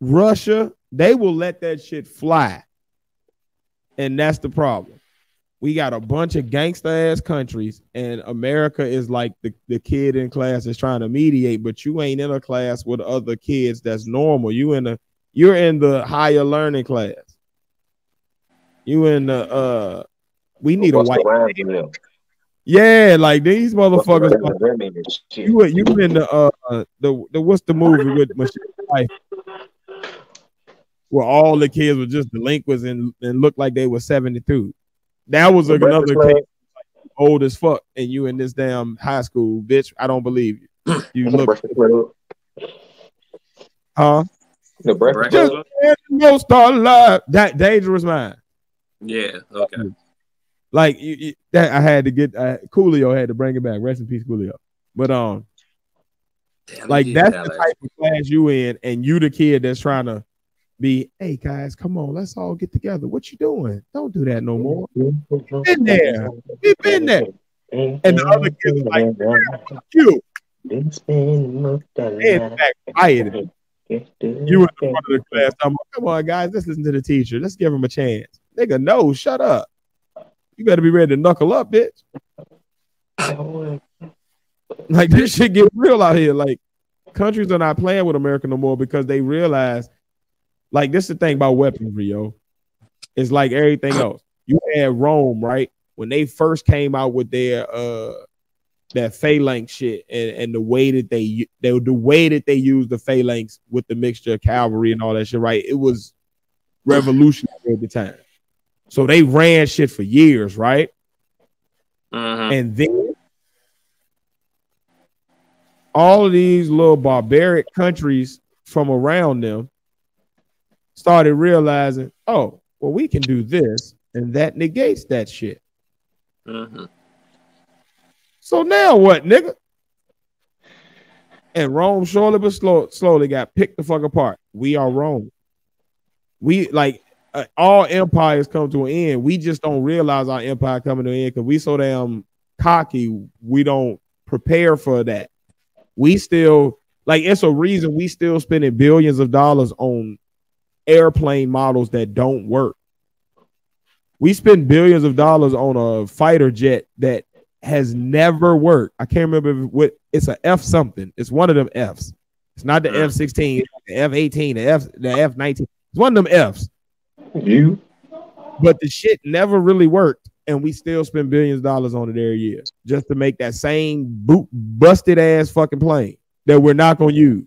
Russia, they will let that shit fly. And that's the problem. We got a bunch of gangster ass countries, and America is like the, the kid in class that's trying to mediate, but you ain't in a class with other kids that's normal. You in a you're in the higher learning class. You in the uh we need a white the rhyme for them? yeah, like these What's the motherfuckers rhyme for them and shit? you you in the uh the the what's the movie with Michelle? Where all the kids were just delinquents and, and looked like they were 72. That was The another Club? kid old as fuck, and you in this damn high school, bitch. I don't believe you. You The look Breakfast Club. huh? The Breakfast Breakfast Club. Club? Most alive. That dangerous mind. Yeah. Okay. Like you, you- that I had to get uh, Coolio had to bring it back. Rest in peace, Coolio. But um, Damn, like that's the that type of class you in, and you the kid that's trying to be, hey guys, come on, let's all get together. What you doing? Don't do that no more. Been there. We've been there. And the other kids are like, you, in fact rioted. You in the front of the class. I'm like, come on, guys, let's listen to the teacher. Let's give him a chance. Nigga, no, shut up. You better be ready to knuckle up, bitch. Like this shit get real out here. Like, countries are not playing with America no more because they realize, like, this is the thing about weaponry, yo. It's like everything else. You had Rome, right? When they first came out with their uh that phalanx shit and, and the way that they they the way that they used the phalanx with the mixture of cavalry and all that shit, right? It was revolutionary at the time. So they ran shit for years, right? Mhm. And then all of these little barbaric countries from around them started realizing, oh, well, we can do this, and that negates that shit. Mhm. So now what, nigga? And Rome slowly but slow, slowly got picked the fuck apart. We are Rome. We like uh, all empires come to an end. We just don't realize our empire coming to an end because we so damn cocky. We don't prepare for that. We still like it's a reason we still spending billions of dollars on airplane models that don't work. We spend billions of dollars on a fighter jet that has never worked. I can't remember what it's a F something. It's one of them Fs. It's not the mm. F sixteen, the F eighteen, the F the F nineteen. It's one of them Fs. You But the shit never really worked, and we still spend billions of dollars on it every year just to make that same boot busted ass fucking plane that we're not gonna use.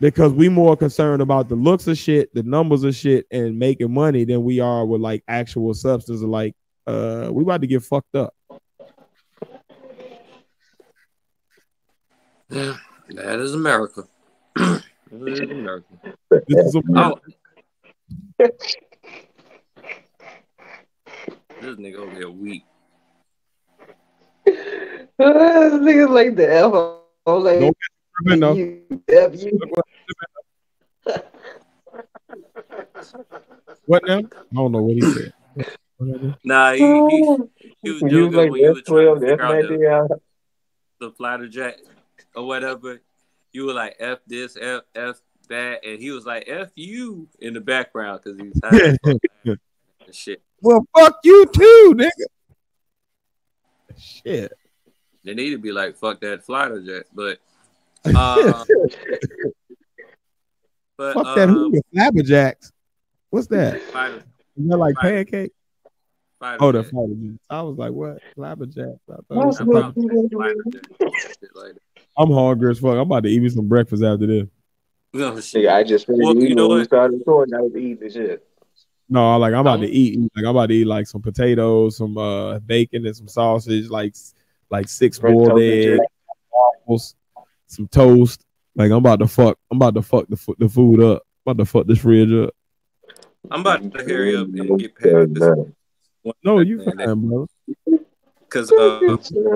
Because we more concerned about the looks of shit, the numbers of shit, and making money than we are with like actual substance. Like, uh, we about to get fucked up. Yeah, that is America. that is America. This is a Oh. this nigga over here weak. This niggas like the F. I was like, Don't no. you, What now? I don't know what he said. Nah, he, he, he was doing like when you were trying F12, to figure out the, F19. the flighter jet or whatever. You were like F this, F F that, and he was like F you in the background because he's high and shit. well, fuck you too, nigga. Shit. They need to be like fuck that flighter jet, but uh, but Fuck that um, who flabberjacks. What's that? fighter, Is that like Fighter. pancake? fighter Oh, the jet. I was like, what? Flabberjacks. I thought I was What's something- probably fighter jet, shit like that. I'm hungry as fuck. I'm about to eat me some breakfast after this. No shit. Nigga, I just finished Well, you know when we what? started recording. I was eating this shit. No, like I'm about to eat. Like I'm about to eat like some potatoes, some uh bacon, and some sausage. Like like six French boiled eggs, waffles, some toast. Like I'm about to fuck. I'm about to fuck the fu- the food up. I'm about to fuck this fridge up. I'm about to hurry up and get past this. one No, you second, fine, bro. because uh,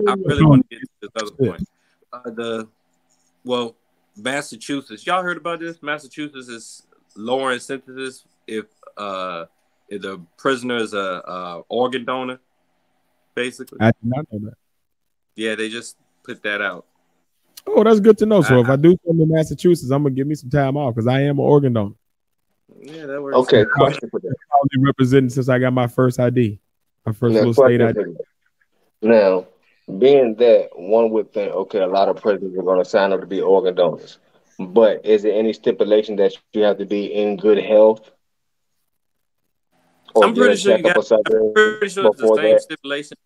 I really want to get to this other point. Uh, the well, Massachusetts. Y'all heard about this? Massachusetts is lowering sentences if uh if the prisoner is a, uh organ donor. Basically, I did not know that. yeah, they just put that out. Oh, that's good to know. So I- if I do come to Massachusetts, I'm gonna give me some time off because I am an organ donor. Yeah, that works. Okay, question for that. Probably representing since I got my first ID, my first Now, little state ID. Now, being that one would think, okay, a lot of presidents are going to sign up to be organ donors, but is there any stipulation that you have to be in good health? Or I'm pretty sure you checkup got. or something I'm pretty sure it's the same that? stipulation.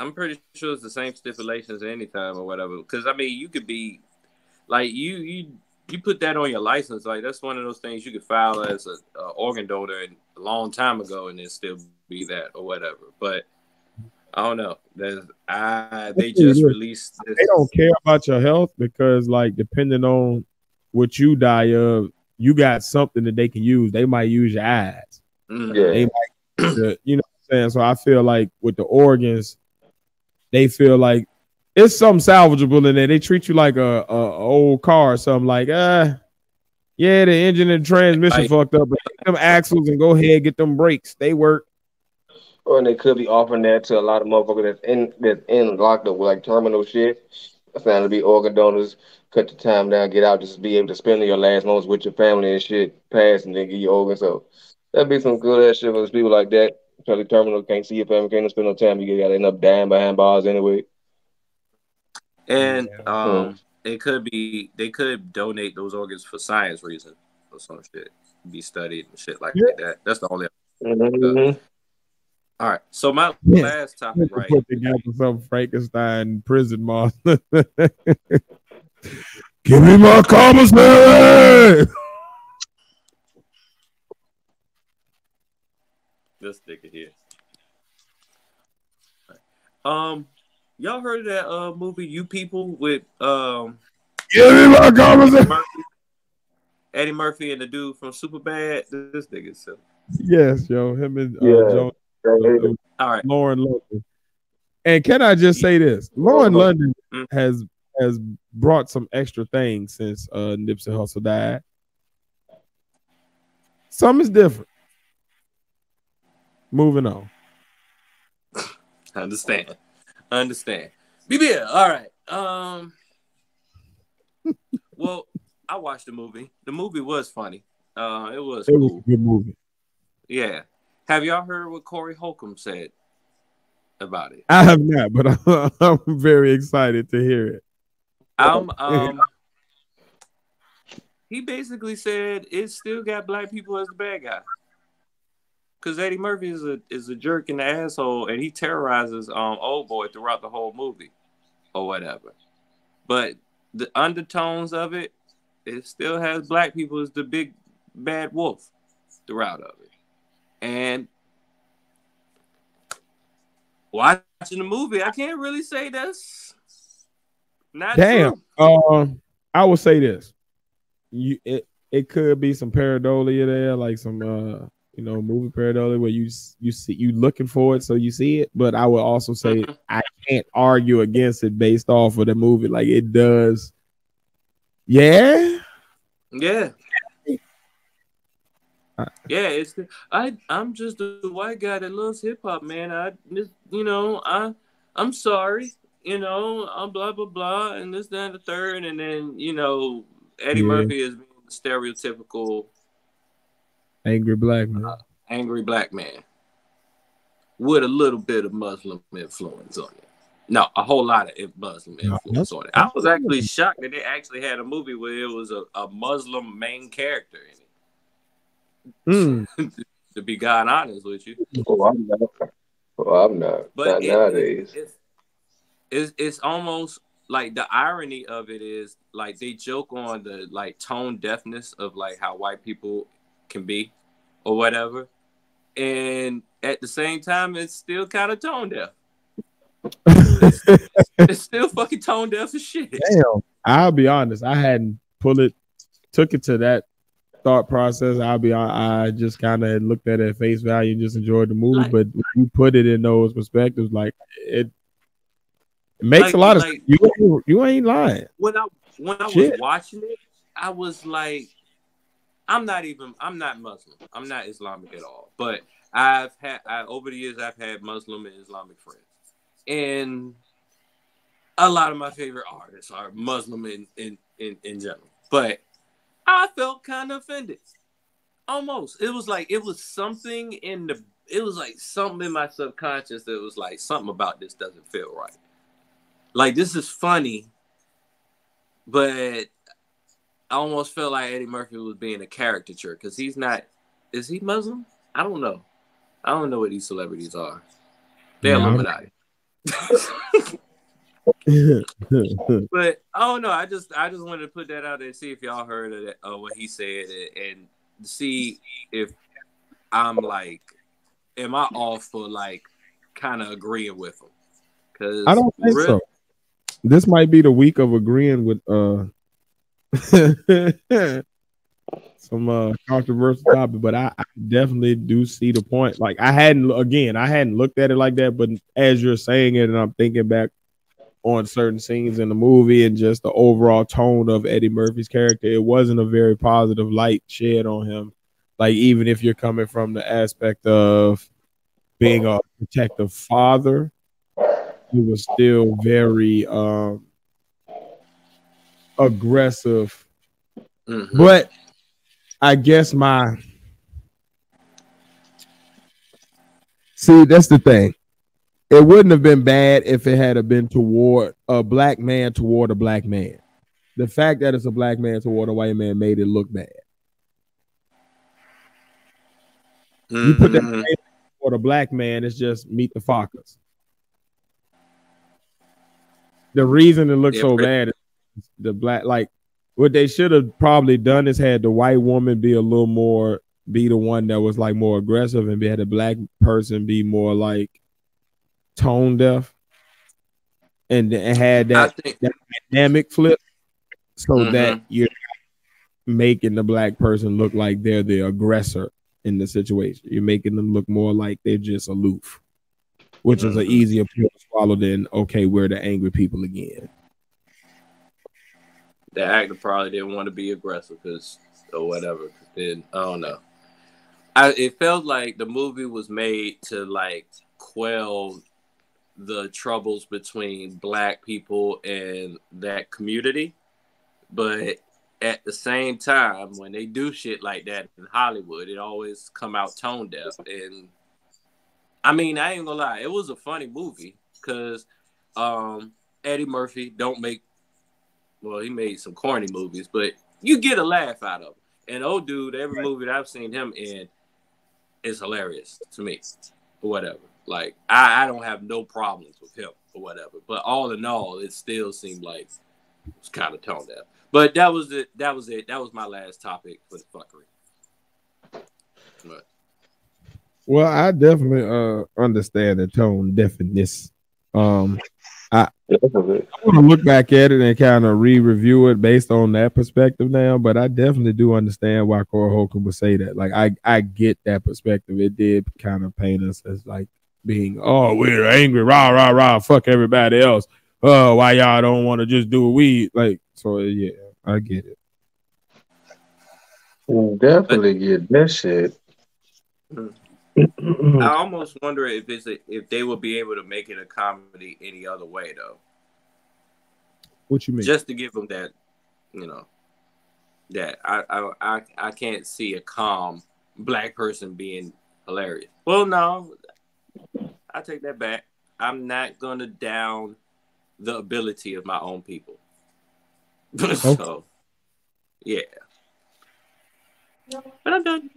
I'm pretty sure it's the same stipulations anytime or whatever. Because I mean, you could be like you you you put that on your license. Like that's one of those things you could file as a, a organ donor and a long time ago, and then still be that or whatever. But I don't know. There's I they just released. This. They don't care about your health because, like, depending on what you die of, you got something that they can use. They might use your eyes. Mhm. Yeah. They might, the- you know what I'm saying? So I feel like with the organs, they feel like it's something salvageable in there. They treat you like a, a, a old car or something like, uh, yeah, the engine and transmission Like- fucked up, but get them axles and go ahead, get them brakes. They work. Well, and they could be offering that to a lot of motherfuckers that's in that's in locked up with like terminal shit. Trying to be organ donors, cut the time down, get out, just be able to spend your last moments with your family and shit, pass and then get your organs. So that'd be some good ass shit for those people like that. Totally terminal, can't see your family, can't spend no time. You gotta end up dying behind bars anyway. And Yeah. um, it could be they could donate those organs for science reasons or some shit, be studied and shit like Yeah. that. That's the only. Mhm. All right. So my Yeah. last topic, Put right? together some Frankenstein prison monster. Give me my commissary. This nigga here. Um, y'all heard of that uh movie You People with um Give me my commissary. Murphy, Eddie Murphy and the dude from Superbad? This nigga so. Yes, yo, him and uh, Yeah. Joe, That All right. Lauren London. And can I just say this? Lauren London Mm. has has brought some extra things since uh Nipsey Hussle died. Some is different. Moving on. I understand. I understand. BBL. All right. Um. well, I watched the movie. The movie was funny. Uh, it was It was cool. a good movie. Yeah. Have y'all heard what Corey Holcomb said about it? I have not, but I'm, I'm very excited to hear it. Um, um, he basically said it still got black people as the bad guy. Cause Eddie Murphy is a is a jerk and an asshole, and he terrorizes um old boy throughout the whole movie, or whatever. But the undertones of it, it still has black people as the big bad wolf throughout of it. And watching the movie, I can't really say that's not Damn. true. Um, I will say this. You it, it could be some pareidolia there, like some uh you know movie pareidolia where you you see you looking for it so you see it. But I would also say Mhm. I can't argue against it based off of the movie. Like it does. Yeah. Yeah. Uh, Yeah, it's the, I I'm just a white guy that loves hip hop, man. I you know, I I'm sorry, you know, I'm blah blah blah and this, that, and the third, and then, you know, Eddie Yeah. Murphy is the stereotypical Angry black man. angry black man with a little bit of Muslim influence on it. No, a whole lot of Muslim influence that's- on it. I was actually shocked that they actually had a movie where it was a, a Muslim main character in it. Mm. to be God honest with you. Oh, I'm not. Oh, I'm not. But not it- nowadays. It's, it's it's almost like the irony of it is like they joke on the like tone deafness of like how white people can be or whatever. And at the same time it's still kind of tone deaf. It's still fucking tone deaf as shit. Damn. I'll be honest. I hadn't pulled it, took it to that thought process. I'll be on. I just kind of looked at it at face value and just enjoyed the movie. Like- but when you put it in those perspectives, like it, it makes Like- a lot of like- you. ain't- You ain't lying. when I when I was watching it, I was like, I'm not even I'm not Muslim. I'm not Islamic at all. But I've had I, over the years I've had Muslim and Islamic friends, and a lot of my favorite artists are Muslim in in in, in general. But I felt kind of offended. Almost. It was like it was something in the it was like something in my subconscious that was like something about this doesn't feel right. Like this is funny, but I almost felt like Eddie Murphy was being a caricature because he's not. Is he Muslim? I don't know. I don't know what these celebrities are. They're I'm- Illuminati. but I don't know. I just I just wanted to put that out there and see if y'all heard of, that, of what he said and, and see if I'm like, am I off for like kind of agreeing with him? Because I don't think so. This might be the week of agreeing with uh some uh controversial topic, but I, I definitely do see the point. Like I hadn't again, I hadn't looked at it like that, but as you're saying it, and I'm thinking back on certain scenes in the movie and just the overall tone of Eddie Murphy's character, it wasn't a very positive light shed on him. Like even if you're coming from the aspect of being a protective father, he was still very um aggressive. Mhm. But I guess my see that's the thing. it wouldn't have been bad if it had been toward a black man toward a black man. The fact that it's a black man toward a white man made it look bad. You put that Mhm. toward a black man, it's just meet the Fockers. The reason it looks Yeah, so bad is the black like what they should have probably done is had the white woman be a little more be the one that was like more aggressive and be had the black person be more like tone deaf and, and had that think dynamic flip so Mhm. that you're making the black person look like they're the aggressor in the situation. You're making them look more like they're just aloof, which is an easier pill to swallow than okay, we're the angry people again. The actor probably didn't want to be aggressive because or whatever. then I don't know. I it felt like the movie was made to like quell the troubles between black people and that community, but at the same time, when they do shit like that in Hollywood, it always come out tone deaf. And I mean, I ain't gonna lie, it was a funny movie because um, Eddie Murphy don't make well, he made some corny movies, but you get a laugh out of him. And old dude, every movie that I've seen him in is hilarious to me, or whatever. Like I, I don't have no problems with him or whatever. But all in all, it still seemed like it was kind of toned down. But that was it. That was it. That was my last topic for the fuckery. But Well, I definitely uh understand the tone deafness. Um I I want to look back at it and kind of re-review it based on that perspective now, but I definitely do understand why Corey Holcomb would say that. Like I, I get that perspective. It did kind of paint us as like being, oh, we're angry, rah, rah, rah, fuck everybody else. Oh, why y'all don't want to just do what we like? So yeah, I get it. Definitely get that shit. Mm. I almost wonder if it's a, if they will be able to make it a comedy any other way though. What you mean? just to give them that, you know, that I I I, I can't see a calm black person being hilarious. Well, no, I take that back. I'm not gonna down the ability of my own people. so, yeah. But I'm done.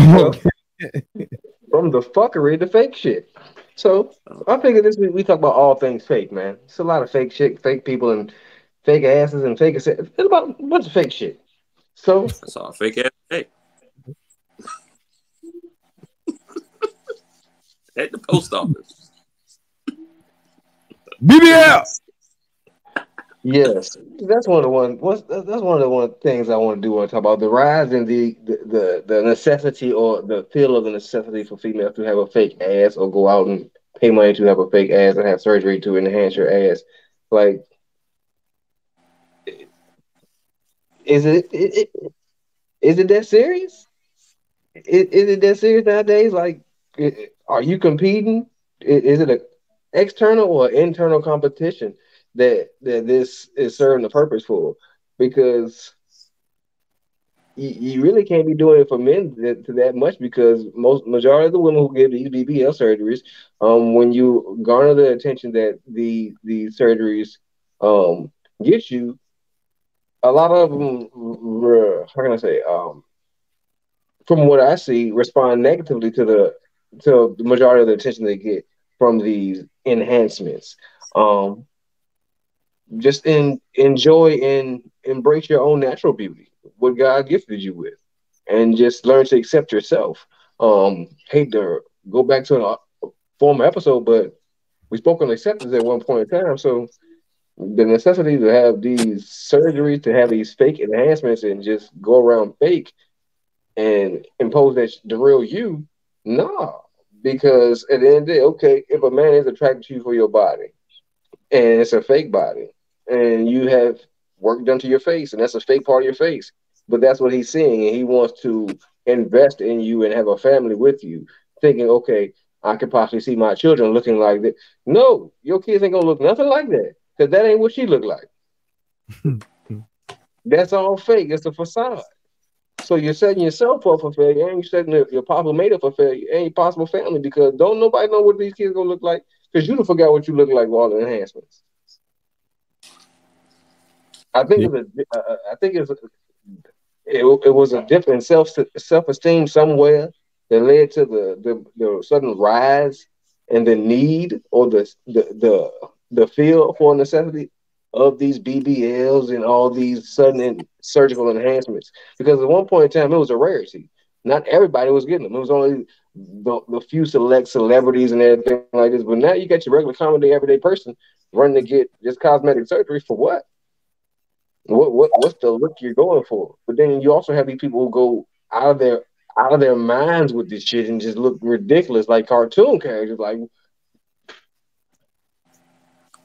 Okay. From the fuckery to fake shit. So I figured this week we talk about all things fake, man. It's a lot of fake shit, fake people, and fake asses and fake. It's about a bunch of fake shit. So That's all fake ass. Hey. At the post office. BBL. Yes, that's one of the one. What's that's one of the one things I want to do. Want to talk about the rise in the, the the the necessity or the feel of the necessity for females to have a fake ass or go out and pay money to have a fake ass and have surgery to enhance your ass. Like, is it, it, it is it that serious? Is, is it that serious nowadays? Like, are you competing? Is it a external or internal competition that that this is serving the purpose for? Because you, you really can't be doing it for men that, to that much because most majority of the women who get these BBL surgeries, um, when you garner the attention that the the surgeries um get you, a lot of them, how can I say, um, from what I see, respond negatively to the to the majority of the attention they get from these enhancements. Um, just in enjoy and embrace your own natural beauty, what God gifted you with, and just learn to accept yourself. Um, hate to go back to a former episode, but we spoke on acceptance at one point in time. So the necessity to have these surgeries, to have these fake enhancements, and just go around fake and impose that the real you, nah. Because at the end of the day, okay, if a man is attracted to you for your body, and it's a fake body, and you have work done to your face, and that's a fake part of your face, but that's what he's seeing, and he wants to invest in you and have a family with you, thinking, okay, I could possibly see my children looking like that. No, your kids ain't gonna look nothing like that, because that ain't what she looked like. that's all fake. It's a facade. So you're setting yourself up for failure, and you're setting your, possible mate up for failure, and your possible family because don't nobody know what these kids gonna look like because you don't forget what you look like with all the enhancements. I think it's a, uh, I think it's a, it, it was a different self self esteem somewhere that led to the, the the sudden rise and the need or the the the, the feel for necessity of these BBLs and all these sudden surgical enhancements. Because at one point in time, it was a rarity. Not everybody was getting them. It was only the, the few select celebrities and everything like this. But now you got your regular common day everyday person running to get just cosmetic surgery for what? What what what's the look you're going for? But then you also have these people who go out of their out of their minds with this shit and just look ridiculous like cartoon characters. Like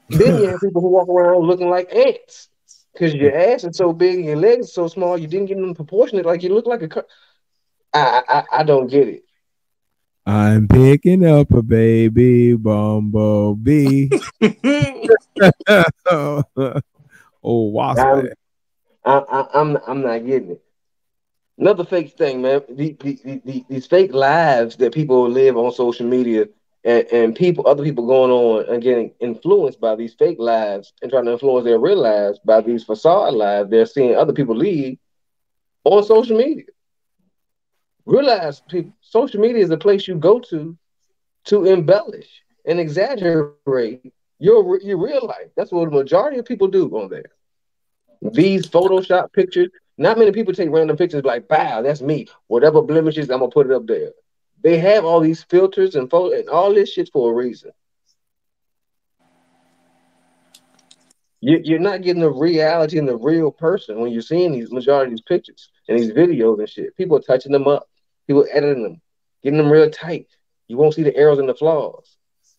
then you have people who walk around looking like ants because your ass is so big and your legs are so small. You didn't get them proportionate. Like you look like a. Car- I, I I don't get it. I'm picking up a baby bumblebee. oh, wasp. I'm, I, I'm I'm not getting it. Another fake thing, man. The, the, the, these fake lives that people live on social media and, and people, other people going on and getting influenced by these fake lives and trying to influence their real lives by these facade lives they're seeing other people lead on social media. Realize people, social media is a place you go to to embellish and exaggerate your your real life. That's what the majority of people do on there. These Photoshop pictures, not many people take random pictures like, "Wow, that's me." Whatever blemishes, I'm gonna put it up there. They have all these filters and photo and all this shit for a reason. You, you're not getting the reality and the real person when you're seeing these majority of these pictures and these videos and shit. People are touching them up, people editing them, getting them real tight. You won't see the arrows and the flaws.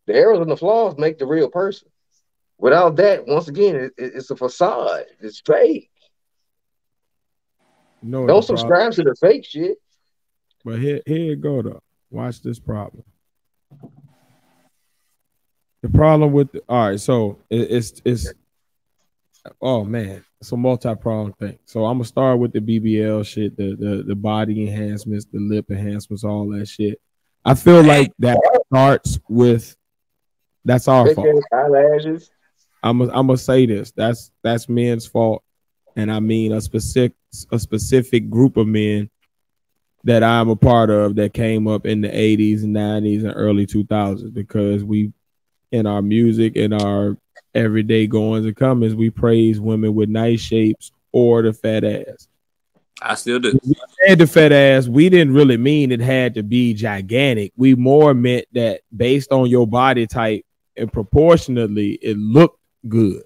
The arrows and the flaws make the real person. Without that, once again, it, it's a facade. It's fake. No, Don't subscribe to the fake shit. But here, here you go though. Watch this problem. The problem with the, all right, so it, it's it's oh man, it's a multi-pronged thing. So I'm gonna start with the BBL shit, the the the body enhancements, the lip enhancements, all that shit. I feel like that starts with that's our fault. Eyelashes. I'm I'm gonna say this. That's that's men's fault, and I mean a specific a specific group of men that I'm a part of that came up in the 80s and 90s and early 2000s because we, in our music, in our everyday goings and comings, we praise women with nice shapes or the fat ass. I still do. We said the fat ass, we didn't really mean it had to be gigantic. We more meant that based on your body type and proportionately, it looked good.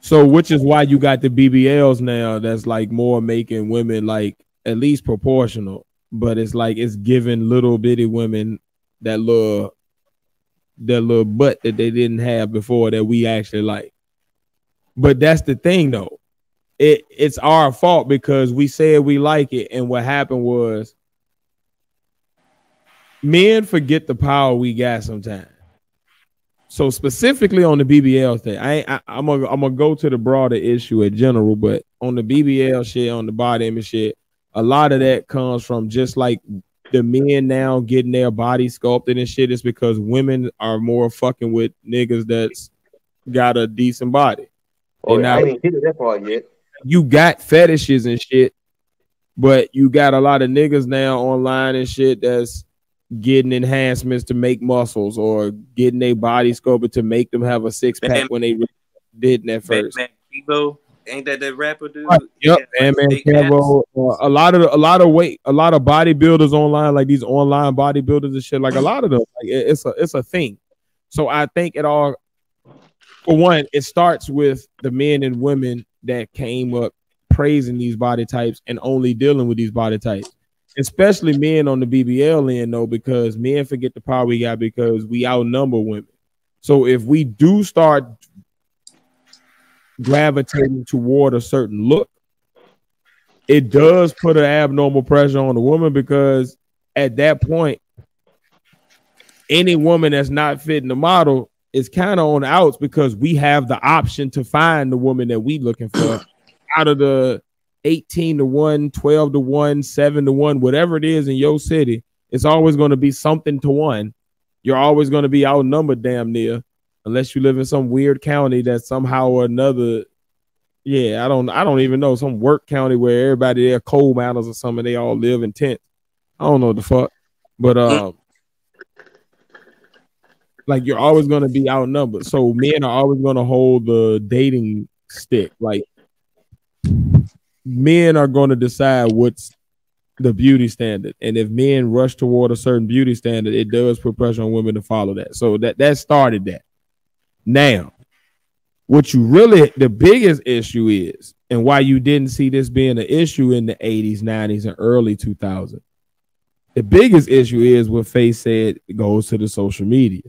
So, which is why you got the BBLs now that's like more making women like at least proportional, but it's like it's giving little bitty women that little that little butt that they didn't have before that we actually like. But that's the thing though. It it's our fault because we said we like it, and what happened was men forget the power we got sometimes. So specifically on the BBL thing, I, I I'm gonna I'm gonna go to the broader issue in general, but on the BBL shit, on the body image shit, a lot of that comes from just like the men now getting their body sculpted and shit is because women are more fucking with niggas that's got a decent body. Oh, And now- I didn't get to that part yet. You got fetishes and shit, but you got a lot of niggas now online and shit that's getting enhancements to make muscles or getting their body sculpted to make them have a six pack when they didn't at first. man, ain't that that rapper dude? Right. Yep, Yeah, man, uh, a lot of a lot of weight, a lot of bodybuilders online, like these online bodybuilders and shit. Like a lot of them, like it- it's a it's a thing. So I think it all, for one, it starts with the men and women that came up praising these body types and only dealing with these body types, especially men on the BBL end though, because men forget the power we got because we outnumber women. So if we do start gravitating toward a certain look, it does put an abnormal pressure on the woman because at that point, any woman that's not fitting the model is kind of on the outs because we have the option to find the woman that we looking for out of the 18 to 1, 12 to 1, 7 to 1, whatever it is in your city, it's always going to be something to one. You're always going to be outnumbered damn near, unless you live in some weird county that somehow or another. Yeah, I don't I don't even know some work county where everybody there coal miners or something, they all live in tents. I don't know the fuck. But uh like you're always gonna be outnumbered. So men are always gonna hold the dating stick. Like men are gonna decide what's the beauty standard. And if men rush toward a certain beauty standard, it does put pressure on women to follow that. So that that started that. Now, what you really the biggest issue is, and why you didn't see this being an issue in the 80s, 90s, and early 2000s. The biggest issue is what Faith said goes to the social media.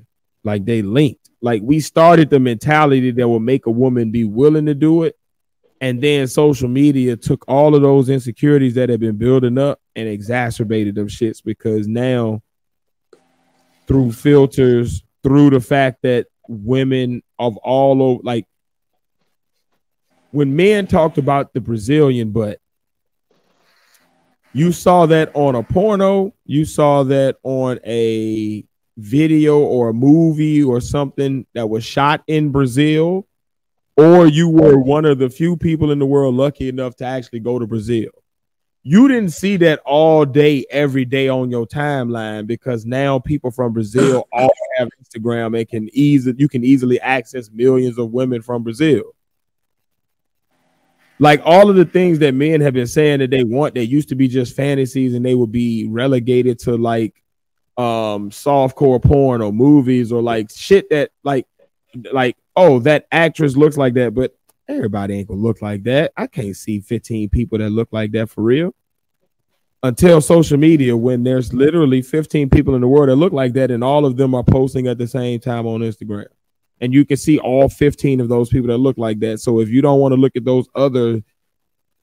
Like they linked. Like we started the mentality that will make a woman be willing to do it. And then social media took all of those insecurities that had been building up and exacerbated them shits because now through filters, through the fact that women of all over like when men talked about the Brazilian butt, you saw that on a porno, you saw that on a video or a movie or something that was shot in Brazil, or you were one of the few people in the world lucky enough to actually go to Brazil. You didn't see that all day, every day on your timeline because now people from Brazil all have Instagram and can easily you can easily access millions of women from Brazil. Like all of the things that men have been saying that they want, that used to be just fantasies and they would be relegated to like um softcore porn or movies or like shit that like like oh that actress looks like that but everybody ain't gonna look like that i can't see 15 people that look like that for real until social media when there's literally 15 people in the world that look like that and all of them are posting at the same time on instagram and you can see all 15 of those people that look like that so if you don't want to look at those other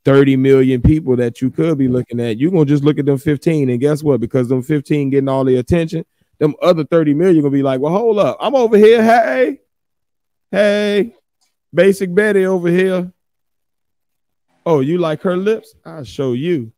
30 million people that you could be looking at, you're gonna just look at them 15. And guess what? Because them 15 getting all the attention, them other 30 million gonna be like, well, hold up, I'm over here. Hey, hey, basic Betty over here. Oh, you like her lips? I'll show you.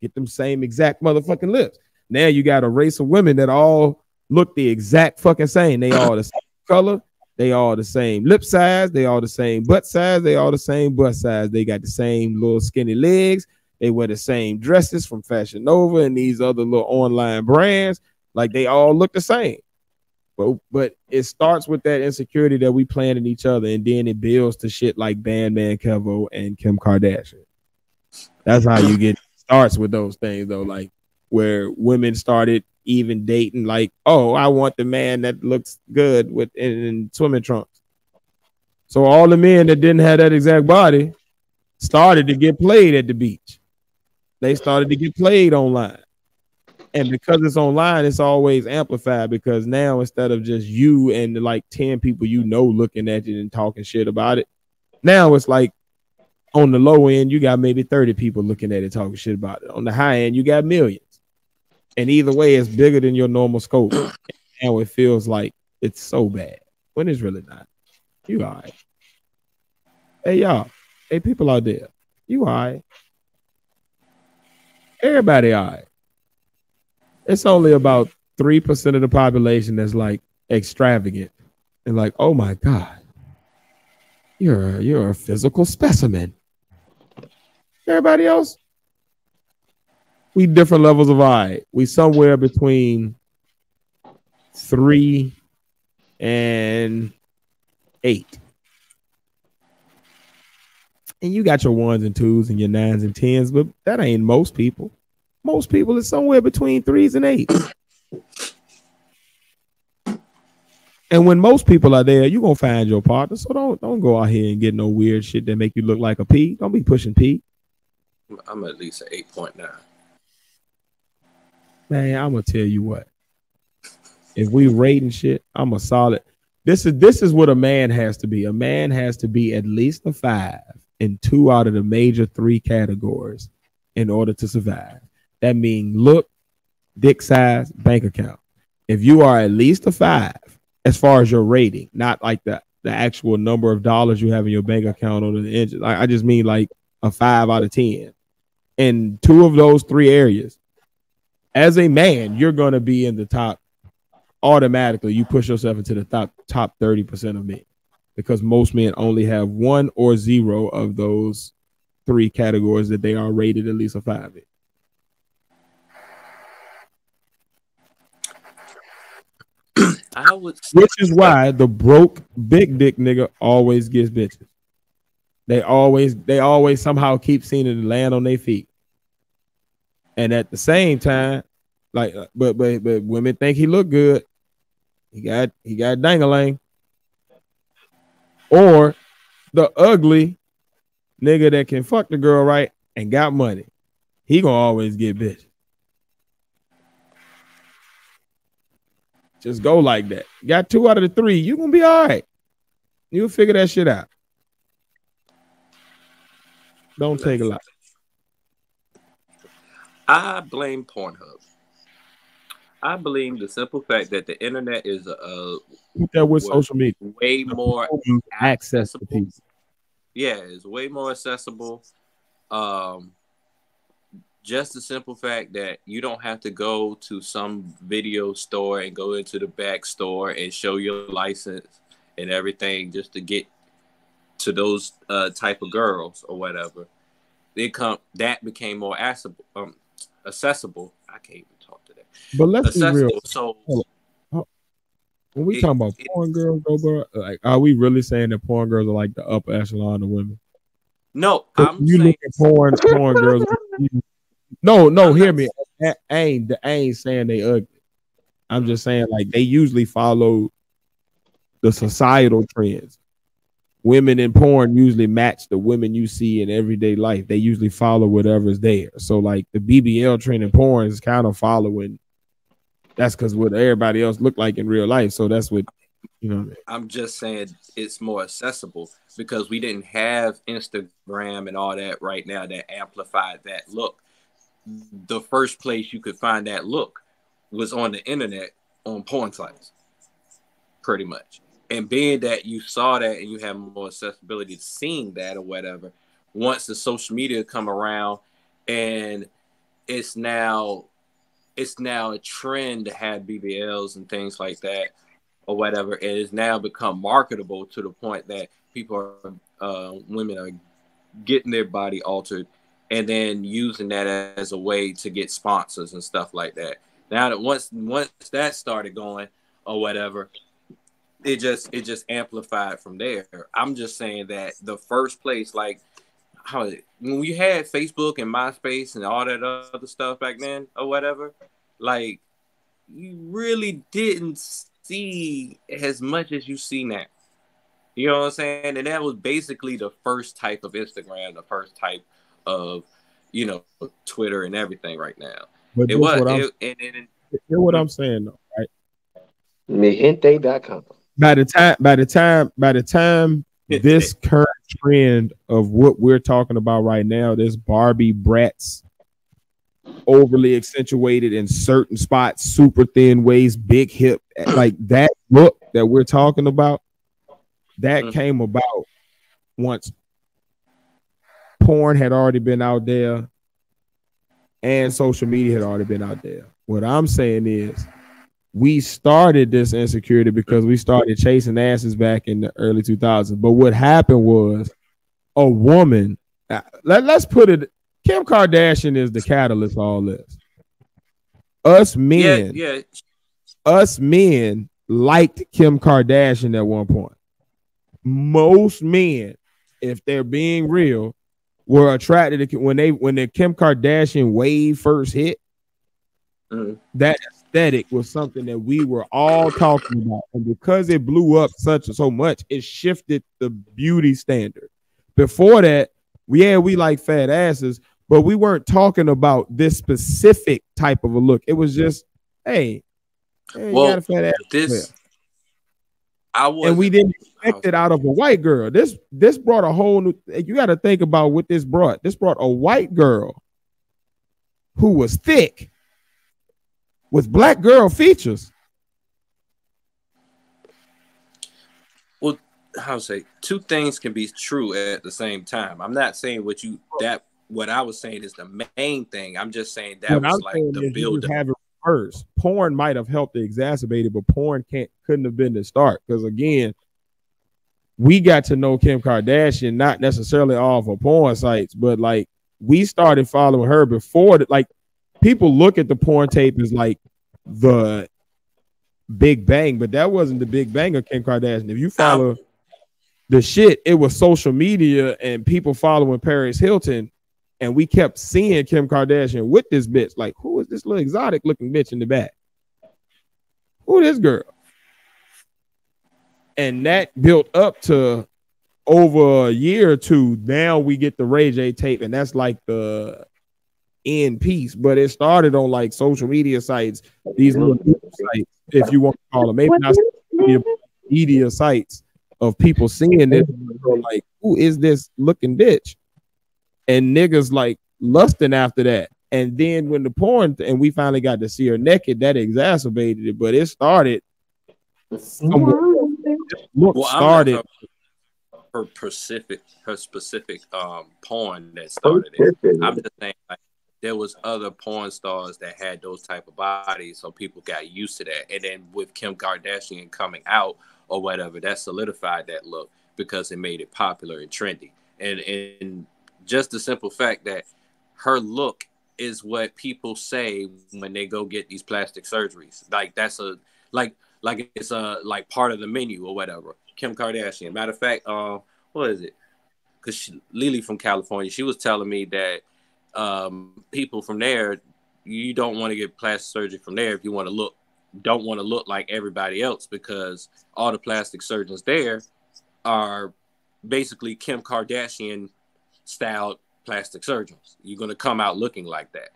Get them same exact motherfucking lips. Now you got a race of women that all look the exact fucking same. They all the same color, they all the same lip size. They all the same butt size. They all the same butt size. They got the same little skinny legs. They wear the same dresses from Fashion Nova and these other little online brands. Like they all look the same. But but it starts with that insecurity that we plant in each other, and then it builds to shit like Bandman Kevo and Kim Kardashian. That's how you get starts with those things though, like where women started even dating like, oh, I want the man that looks good with in, in swimming trunks. So all the men that didn't have that exact body started to get played at the beach. They started to get played online. And because it's online, it's always amplified because now instead of just you and like 10 people you know looking at it and talking shit about it, now it's like on the low end, you got maybe 30 people looking at it talking shit about it. On the high end, you got millions. And either way, it's bigger than your normal scope. and it feels like it's so bad when it's really not. You all right. Hey, y'all. Hey, people out there. You all right. Everybody all right. It's only about 3% of the population that's like extravagant and like, oh my God, you're, you're a physical specimen. Everybody else, we different levels of eye. We somewhere between three and eight. And you got your ones and twos and your nines and tens, but that ain't most people. Most people is somewhere between threes and eight. And when most people are there, you're gonna find your partner. So don't don't go out here and get no weird shit that make you look like a P. Don't be pushing P. I'm at least an eight point nine. Man, I'm gonna tell you what. If we rating shit, I'm a solid. This is this is what a man has to be. A man has to be at least a five in two out of the major three categories in order to survive. That means look, dick size, bank account. If you are at least a five as far as your rating, not like the the actual number of dollars you have in your bank account or the engine. I, just mean like a five out of ten in two of those three areas, as a man, you're gonna be in the top automatically. You push yourself into the top top 30% of men because most men only have one or zero of those three categories that they are rated at least a five in. I would Which is why the broke big dick nigga always gets bitches. They always they always somehow keep seeing it land on their feet. And at the same time, like uh, but but but women think he look good. He got he got dangalang. Or the ugly nigga that can fuck the girl right and got money. He gonna always get bitch. Just go like that. Got two out of the three. You gonna be all right. You'll figure that shit out. Don't take a lot. I blame Pornhub. I blame the simple fact that the internet is a that with social media. way more access to people. yeah, it's way more accessible. Um, just the simple fact that you don't have to go to some video store and go into the back store and show your license and everything just to get to those uh, type of girls or whatever. They come that became more accessible. Um, accessible. I can't even talk to that. But let's be real. So When we It- talking about it- porn girls, though, bro, like, are we really saying that porn girls are like the upper echelon of women? No, I'm you saying look at porn, porn girls. No, no, I'm hear not- me. I, I ain't, I ain't saying they ugly. I'm just saying like they usually follow the societal trends. Women in porn usually match the women you see in everyday life. They usually follow whatever's there. So like the BBL trend in porn is kind of following. That's because what everybody else look like in real life. So that's what you know. What I mean? I'm just saying it's more accessible because we didn't have Instagram and all that right now that amplified that look. The first place you could find that look was on the internet on porn sites, pretty much. And being that you saw that and you have more accessibility to seeing that or whatever, once the social media come around and it's now it's now a trend to have BBLs and things like that or whatever. It has now become marketable to the point that people are, uh, women are getting their body altered and then using that as a way to get sponsors and stuff like that. Now that once once that started going or whatever, it just it just amplified from there. I'm just saying that the first place, like how when we had Facebook and MySpace and all that other stuff back then or whatever, like you really didn't see as much as you see now. You know what I'm saying? And that was basically the first type of Instagram, the first type of, you know, Twitter and everything right now. But It was, what I'm, it, and, and, hear what I'm saying though, right? Mihente.com. by the time by the time by the time this current trend of what we're talking about right now, this Barbie brats overly accentuated in certain spots, super thin waist, big hip, like that look that we're talking about, that Mhm. came about once porn had already been out there and social media had already been out there. What I'm saying is we started this insecurity because we started chasing asses back in the early 2000s. But what happened was a woman, uh, let, let's put it, Kim Kardashian is the catalyst for all this. Us yeah, men, yeah, us men liked Kim Kardashian at one point. Most men, if they're being real, were attracted to when they when the Kim Kardashian wave first hit. Mhm. That aesthetic was something that we were all talking about, and because it blew up such so much, it shifted the beauty standard. Before that, yeah, we like fat asses, but we weren't talking about this specific type of a look. It was just, hey, hey, you Well, got a fat ass. this, I was, and we didn't expect it out of a white girl. This this brought a whole new. You got to think about what this brought. This brought a white girl who was thick with black girl features. Well, how say two things can be true at the same time. I'm not saying what you that what I was saying is the main thing. I'm just saying that What was I'm like the build just have it reversed. Porn might have helped to exacerbate it, but porn can't couldn't have been the start. Because again, we got to know Kim Kardashian not necessarily off of porn sites, but like we started following her before that. Like people look at the porn tape as like the Big Bang, but that wasn't the Big Bang of Kim Kardashian. If you follow the shit, it was social media and people following Paris Hilton, and we kept seeing Kim Kardashian with this bitch. Like, who is this little exotic looking bitch in the back? Who this girl? And that built up to over a year or two. Now we get the Ray J tape, and that's like the end piece. But it started on like social media sites, these little sites, if you want to call them, maybe not media, media sites of people seeing this, like, who is this looking bitch? And niggas like lusting after that. And then when the porn and we finally got to see her naked, that exacerbated it. But it started. somewhere. Look Well, I'm started. not her specific her specific um porn that started it. I'm just saying like there was other porn stars that had those type of bodies, so people got used to that. And then with Kim Kardashian coming out or whatever, that solidified that look because it made it popular and trendy. And and just the simple fact that her look is what people say when they go get these plastic surgeries. Like that's a like like it's a like part of the menu or whatever. Kim Kardashian. Matter of fact, uh, what is it? Because Lily from California, she was telling me that um, people from there, you don't want to get plastic surgery from there if you want to look, don't want to look like everybody else because all the plastic surgeons there are basically Kim Kardashian styled plastic surgeons. You're gonna come out looking like that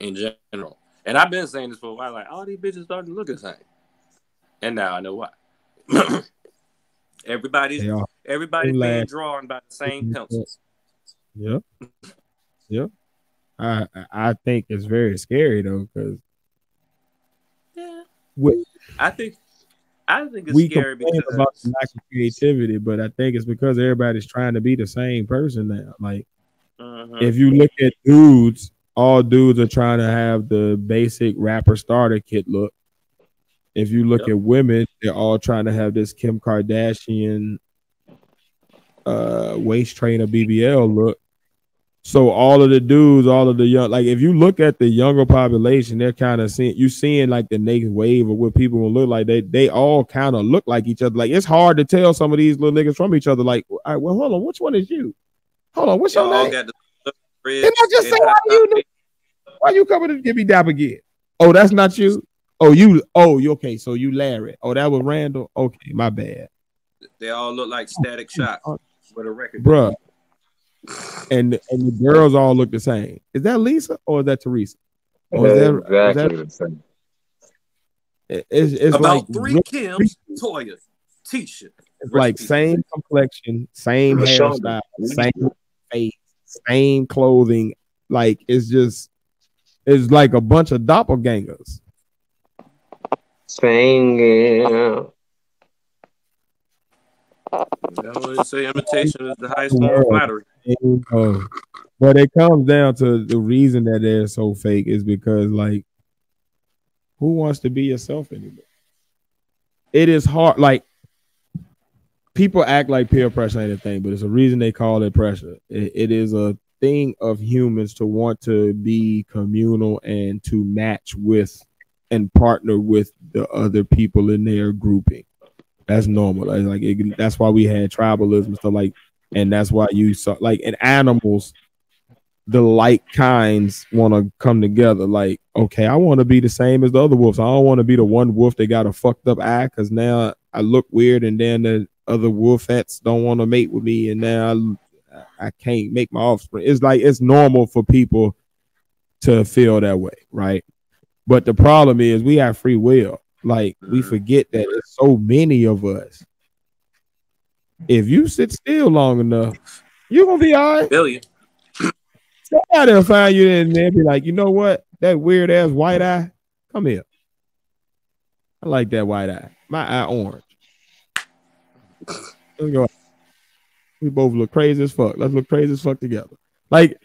in general. And I've been saying this for a while, like all these bitches starting to look the same. And now I know why. everybody's everybody's being laugh. drawn by the same pencils. Yep. Yep. I I- I think it's very scary though, because Yeah. we, I think I think it's we scary complain because about the lack of creativity, but I think it's because everybody's trying to be the same person now. Like Mhm. if you look at dudes, all dudes are trying to have the basic rapper starter kit look. If you look Yep. at women, they're all trying to have this Kim Kardashian uh waist trainer BBL look. So all of the dudes, all of the young, like if you look at the younger population, they're kind of seeing you seeing like the next wave of what people will look like. They they all kind of look like each other. Like it's hard to tell some of these little niggas from each other. Like, all right, well, hold on, which one is you? Hold on, what's They your name? Didn't I just say how you? Why you coming to give me dap again? Oh, that's not you. Oh, you. Oh, you okay? So you Larry. Oh, that was Randall. Okay, my bad, They all look like static oh, shots oh. with a record. bruh. And and the girls all look the same. Is that Lisa or is that Teresa? Or is that, is exactly that the same. it's, it's About like three real- Kims, Toya, Tisha. it's like same complexion, same hairstyle, same face, same clothing. Like it's just it's like a bunch of doppelgangers. Singing. You know, they say imitation is the highest form of flattery. Uh, but it comes down to the reason that they're so fake is because like who wants to be yourself anymore? It is hard like people act like peer pressure ain't a thing, but it's a reason they call it pressure. It- it is a thing of humans to want to be communal and to match with and partner with the other people in their grouping. That's normal. Like, it, that's why we had tribalism stuff like and that's why you saw like in animals the like kinds want to come together like okay i want to be the same as the other wolves i don't want to be the one wolf that got a fucked up eye because now i look weird and then the other wolfettes don't want to mate with me and now I, I can't make my offspring it's like it's normal for people to feel that way right but the problem is we have free will like we Mhm. forget that it's so many of us if you sit still long enough, you're gonna be all right. Billion. Somebody will find you in there and be like, you know what? That weird ass white eye, come here. I like that white eye. My eye orange. Let's go. We both look crazy as fuck. Let's look crazy as fuck together. Like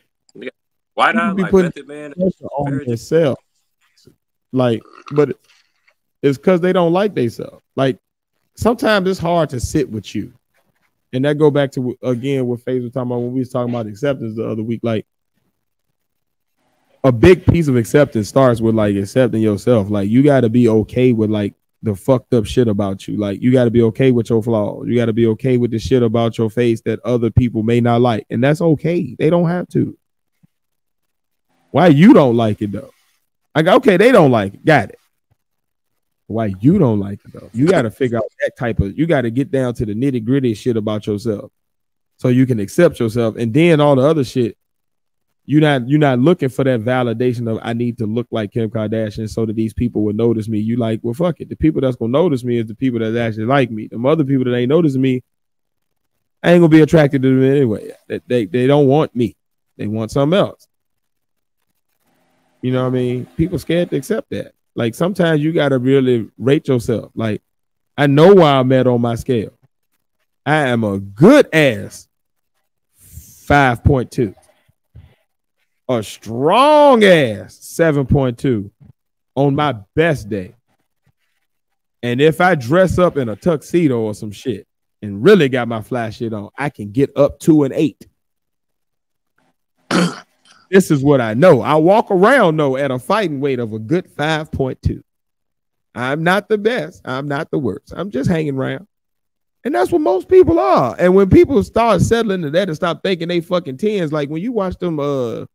Why People not? be Like putting- Method Man. on themselves. Like, but it's because they don't like themselves. Like sometimes it's hard to sit with you. And that go back to again what Faith was talking about when we was talking about acceptance the other week. Like a big piece of acceptance starts with like accepting yourself. Like you got to be okay with like the fucked up shit about you. Like you got to be okay with your flaws. You got to be okay with the shit about your face that other people may not like, and that's okay. They don't have to. Why you don't like it though? Like okay, they don't like it. Got it. Why you don't like it though? You got to figure out that type of. You got to get down to the nitty gritty shit about yourself, so you can accept yourself, and then all the other shit. You're not you're not looking for that validation of I need to look like Kim Kardashian so that these people will notice me. You like, well, fuck it. The people that's gonna notice me is the people that actually like me. The other people that ain't noticing me, I ain't gonna be attracted to them anyway. They, they they don't want me. They want something else. You know what I mean? People scared to accept that. Like sometimes you gotta really rate yourself. Like I know why I'm at on my scale. I am a good ass 5.2. A strong ass 7.2 on my best day. And if I dress up in a tuxedo or some shit and really got my fly shit on, I can get up to an eight. This is what I know. I walk around though at a fighting weight of a good 5.2. I'm not the best. I'm not the worst. I'm just hanging around. And that's what most people are. And when people start settling to that and stop thinking they fucking tens, like when you watch them, uh,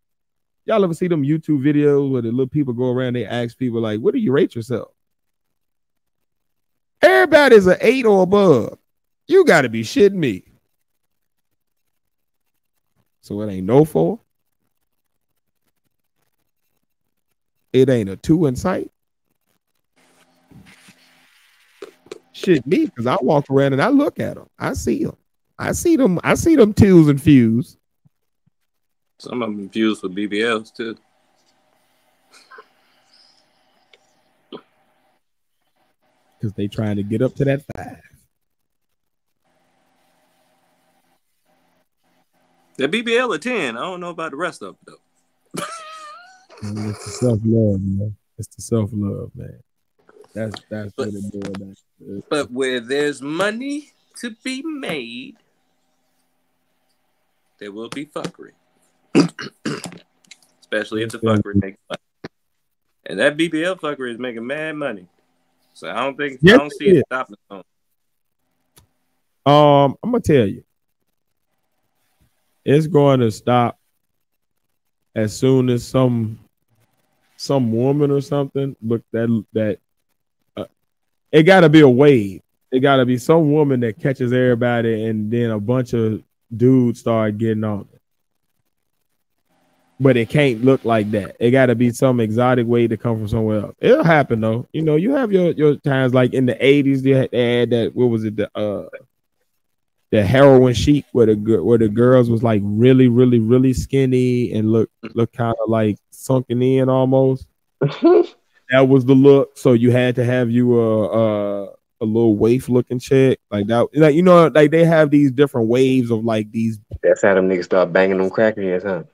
y'all ever see them YouTube videos where the little people go around, they ask people like, "What do you rate yourself?" Everybody's an eight or above. You got to be shitting me. So it ain't no four. It ain't a two in sight. Shit me, because I walk around and I look at them. I see them. I see them. I see them twos and fews. Some of them infused with BBLs too. because they trying to get up to that five. The BBL a ten. I don't know about the rest of them though. It's the self love, man. It's the self love, man. That's that's what it boils down to. But where there's money to be made, there will be fuckery. Especially if the fuckery makes money. And that BBL fuckery is making mad money. So I don't think Yes, I don't see it it stopping. Um, I'm gonna tell you, it's going to stop as soon as some some woman or something look that that uh, it got to be a wave. It got to be some woman that catches everybody, and then a bunch of dudes start getting on it. But it can't look like that. It got to be some exotic way to come from somewhere else. It'll happen though. You know, you have your your times like in the '80s. They had, that. What was it? The uh, the heroin chic where the where the girls was like really, really, really skinny and look look kind of like sunken in almost. That was the look. So you had to have you a a, a little waif looking chick like that. Like you know, like they have these different waves of like these. That's how them niggas start banging them crackheads, huh?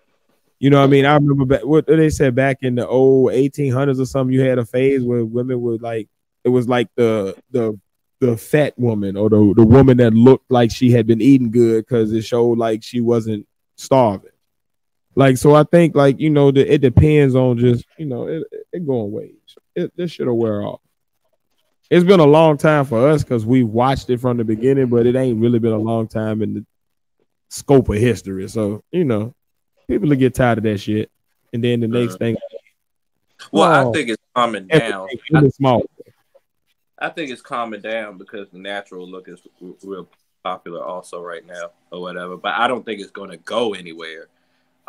You know, what I mean, I remember back, what they said back in the old 1800s or something. You had a phase where women would like it was like the the the fat woman or the the woman that looked like she had been eating good because it showed like she wasn't starving. Like so, I think like you know the, it depends on just you know it it going waves. It this shit'll wear off. It's been a long time for us because we watched it from the beginning, but it ain't really been a long time in the scope of history. So you know, people will get tired of that shit, and then the next Uh, thing, Well. I think it's calming down. small. I think it's calming down because the natural look is real popular also right now or whatever. But I don't think it's going to go anywhere.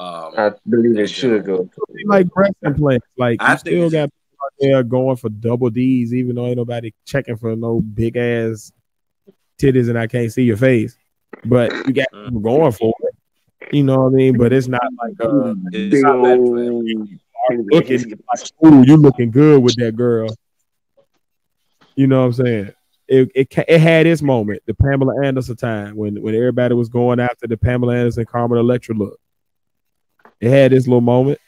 Um, I believe it should go. They like breast implants. Like I you still got people out there going for double D's, even though ain't nobody checking for no big ass titties and I can't see your face. But you got Mm. people going for it. You know what I mean? But it's not like uh it's Big not that old- looking like, ooh, you looking good with that girl. You know what I'm saying? it, it it had its moment, the Pamela Anderson time when when everybody was going after the Pamela Anderson Carmen Electra look. It had its little moment.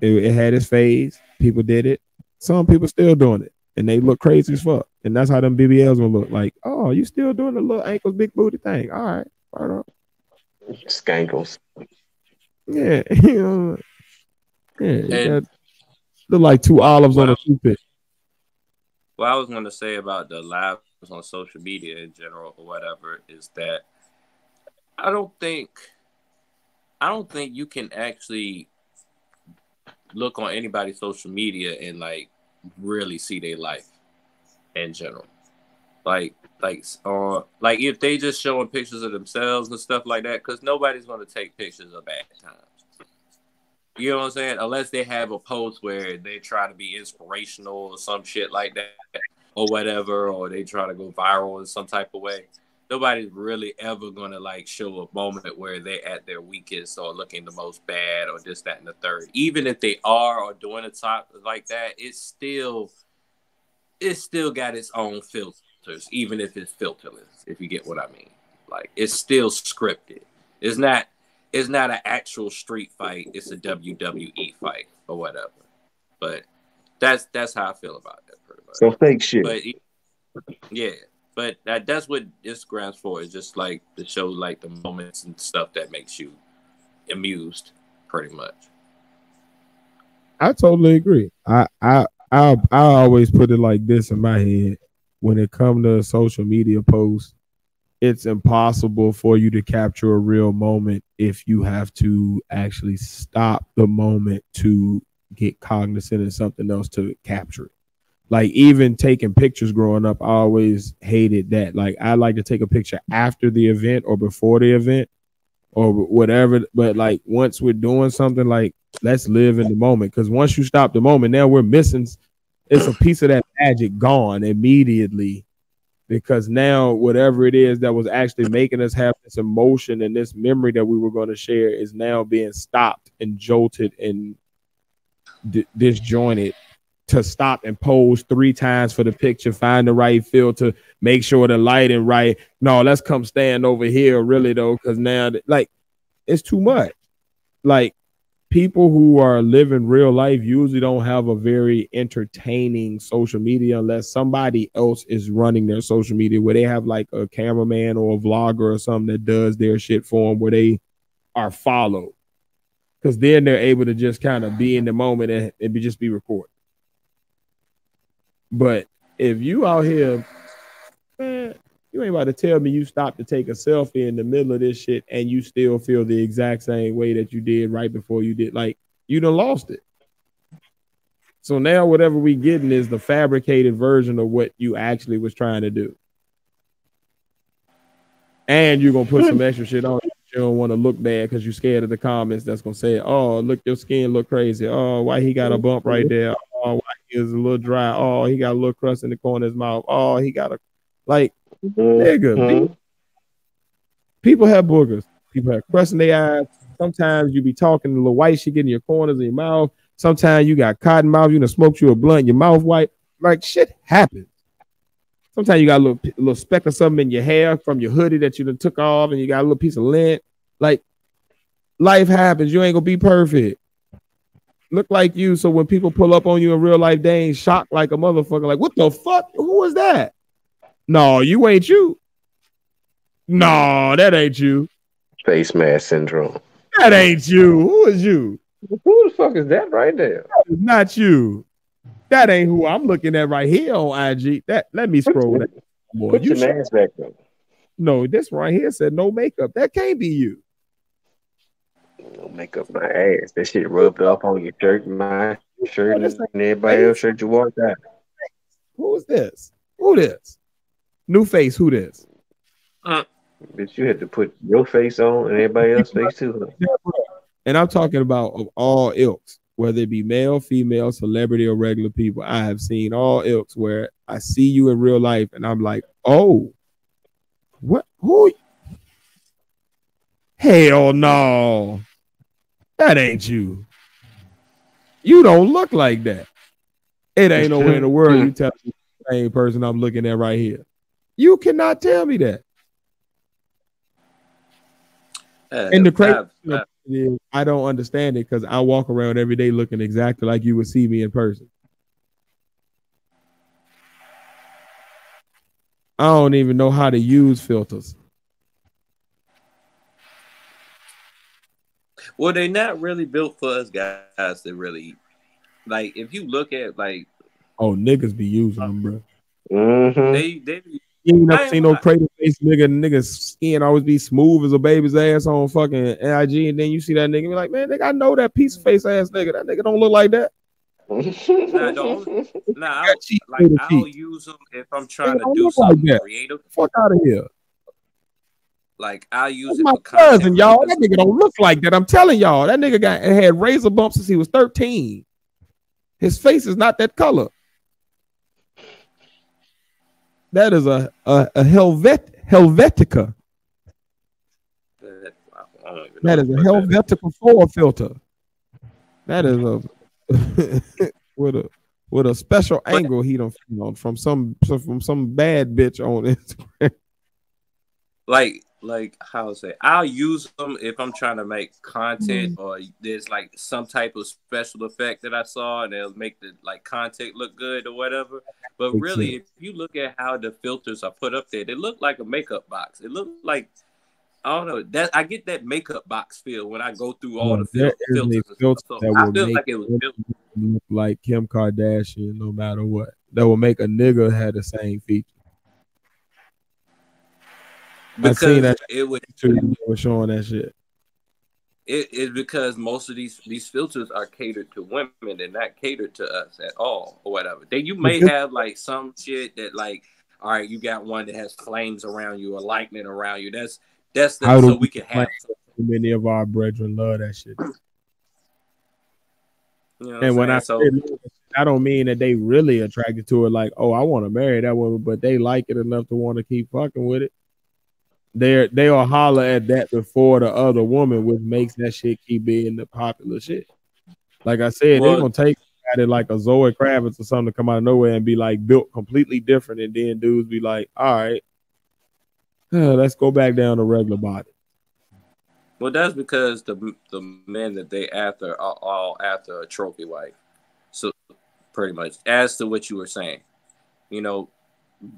It, it had its phase. People did it. Some people still doing it, and they look crazy as fuck. And that's how them BBLs gonna look like. Oh, you still doing the little ankles, big booty thing? All right, right on. Skankles. Yeah, you know, yeah. And- look like two olives on a Wow. toothpick. what I was gonna say about the lives on social media in general or whatever is that I don't think I don't think you can actually look on anybody's social media and like really see their life in general. Like like uh like if they just showing pictures of themselves and stuff like that, because nobody's gonna take pictures of bad times. You know what I'm saying? Unless they have a post where they try to be inspirational or some shit like that, or whatever, or they try to go viral in some type of way. Nobody's really ever gonna like show a moment where they're at their weakest or looking the most bad or this, that, and the third. Even if they are or doing a top like that, it's still it's still got its own filters, even if it's filterless, if you get what I mean. Like it's still scripted. It's not it's not an actual street fight, it's a WWE fight or whatever. But that's that's how I feel about that pretty much. Some fake shit. But yeah, but that that's what Instagram's for. It's just like to show like the moments and stuff that makes you amused, pretty much. I totally agree. I I I I always put it like this in my head when it comes to social media posts. It's impossible for you to capture a real moment if you have to actually stop the moment to get cognizant of something else to capture it. Like even taking pictures growing up, I always hated that. Like I like to take a picture after the event or before the event or whatever. But like once we're doing something, like let's live in the moment. Because once you stop the moment, now we're missing. It's a piece of that magic gone immediately. Because now whatever it is that was actually making us have this emotion and this memory that we were going to share is now being stopped and jolted and di- disjointed to stop and pose three times for the picture, find the right filter, make sure the lighting right. No, let's come stand over here, really though, because now like it's too much. Like people who are living real life usually don't have a very entertaining social media unless somebody else is running their social media where they have like a cameraman or a vlogger or something that does their shit for them where they are followed. Because then they're able to just kind of be in the moment and, and be, just be recorded. But if you out here, man, you ain't about to tell me you stopped to take a selfie in the middle of this shit and you still feel the exact same way that you did right before you did. Like you done lost it. So now whatever we getting is the fabricated version of what you actually was trying to do. And you're gonna put some extra shit on. You don't want to look bad because you're scared of the comments that's gonna say, "Oh, look, your skin look crazy. Oh, why he got a bump right there? Oh, why he is a little dry? Oh, he got a little crust in the corner of his mouth. Oh, he got a like nigga. Mhm. pe- People have boogers. People have crust in their eyes. Sometimes you be talking a little white shit getting your corners of your mouth. Sometimes you got cotton mouth. You done smoked you a blunt. Your mouth white. Like shit happens. Sometimes you got a little a little speck of something in your hair from your hoodie that you done took off, and you got a little piece of lint. Like life happens. You ain't gonna be perfect. Look like you. So when people pull up on you in real life, they ain't shocked like a motherfucker. Like what the fuck? Who was that? No, you ain't you. No, that ain't you. Face mask syndrome. That ain't you. Who is you? Who the fuck is that right there? That is not you. That ain't who I'm looking at right here on IG. That let me scroll that. Boy, Put you your mask back on. no, this right here said no makeup. That can't be you. Don't make up my ass. That shit rubbed off on your shirt, my shirt, Oh, and this ain't everybody face. else's shirt you walked out. Who is this? Who this? New face. Who this? Uh, Bitch, you had to put your face on and everybody else's face too. Huh? And I'm talking about of all ilks, whether it be male, female, celebrity, or regular people. I have seen all ilks where I see you in real life and I'm like, oh, what? Who? Hell no. That ain't you. You don't look like that. It ain't no way in the world you tell me the same person I'm looking at right here. You cannot tell me that. Uh, And the crazy is, I don't understand it because I walk around every day looking exactly like you would see me in person. I don't even know how to use filters. Well, they're not really built for us guys to really like. If you look at like Oh, niggas be using them, bro. Mm-hmm. they they You ain't I never ain't seen no gonna- crater face nigga. Nigga's skin always be smooth as a baby's ass on fucking IG, and then you see that nigga be like, man, nigga, I know that piece of face ass nigga. That nigga don't look like that. Nah, don't. nah, I'll, like I'll cheek. use them if I'm trying to don't do look like something that. creative. Fuck out of here. Like I'll use That's it my cousin, y'all. That nigga don't look like that. I'm telling y'all, that nigga got had razor bumps since he was 13. His face is not that color. That is a a, a Helvet Helvetica. That- I don't even That know is a Helvetica four filter. That is a with a with a special But- angle he found from some from some bad bitch on Instagram. like like how to say I'll use them if I'm trying to make content Mm-hmm. or there's like some type of special effect that I saw and it'll make the like content look good or whatever. But Makes really, sense. if you look at how the filters are put up there, they look like a makeup box. It looks like I don't know that I get that makeup box feel when I go through all Oh, the fil- there is a filters. filter stuff. that I feel like it was built. like Kim Kardashian, no matter what. That will make a nigga have the same feature. I seen because that it would. You showing that shit. it is because most of these these filters are catered to women and not catered to us at all or whatever. Then you may have like some shit that like, all right, you got one that has flames around you or lightning around you. That's that's the, How so we can have. So many of our brethren love that shit. You know And when I so say I don't mean that they really attracted to it, like, oh, I want to marry that woman, but they like it enough to want to keep fucking with it. They're they'll holler at that before the other woman, which makes that shit keep being the popular shit. Like I said, Well- they're gonna take at it like a Zoe Kravitz or something to come out of nowhere and be like built completely different, and then dudes be like, all right, uh, let's go back down to regular body. well, that's because the the men that they after are all after a trophy wife. So pretty much, as to what you were saying, you know,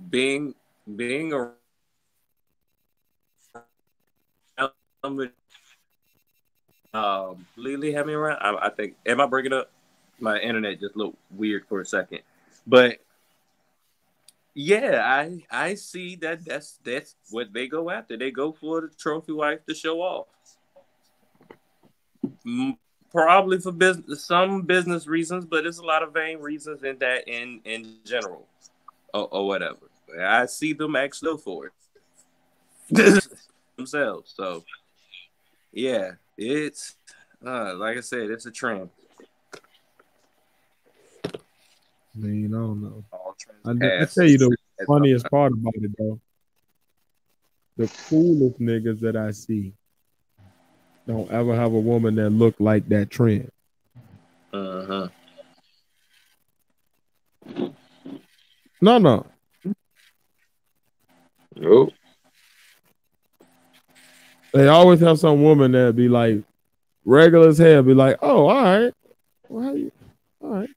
being being a um Lily had me around. I, I think am I breaking up? My internet just looked weird for a second, but yeah, I I see that that's that's what they go after. They go for the trophy wife to show off. Probably for business, some business reasons, but there's a lot of vain reasons in that in in general, or, or whatever. I see them actually for it themselves. So, yeah, it's uh, like I said, it's a trend. I mean, I don't know. I, I tell you the funniest part about it though. The coolest niggas that I see don't ever have a woman that look like that trend. Uh-huh. No, no. Nope. They always have some woman that be like regular as hell, be like, oh, all right. Well, how you all right.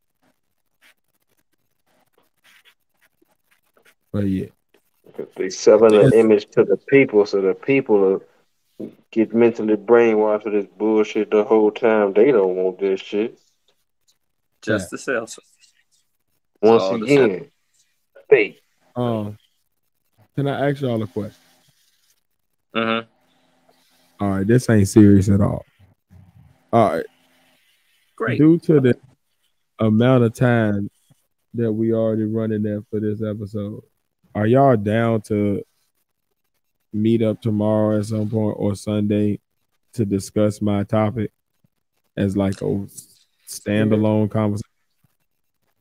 But yeah. They selling an image to the people, so the people get mentally brainwashed with this bullshit the whole time. They don't want this shit. Just to sell. some. Once all the again, fake. Um, can I ask y'all a question? Uh-huh. All right, this ain't serious at all. All right. Great. Due to the amount of time that we already running there for this episode, are y'all down to meet up tomorrow at some point or Sunday to discuss my topic as like a standalone conversation?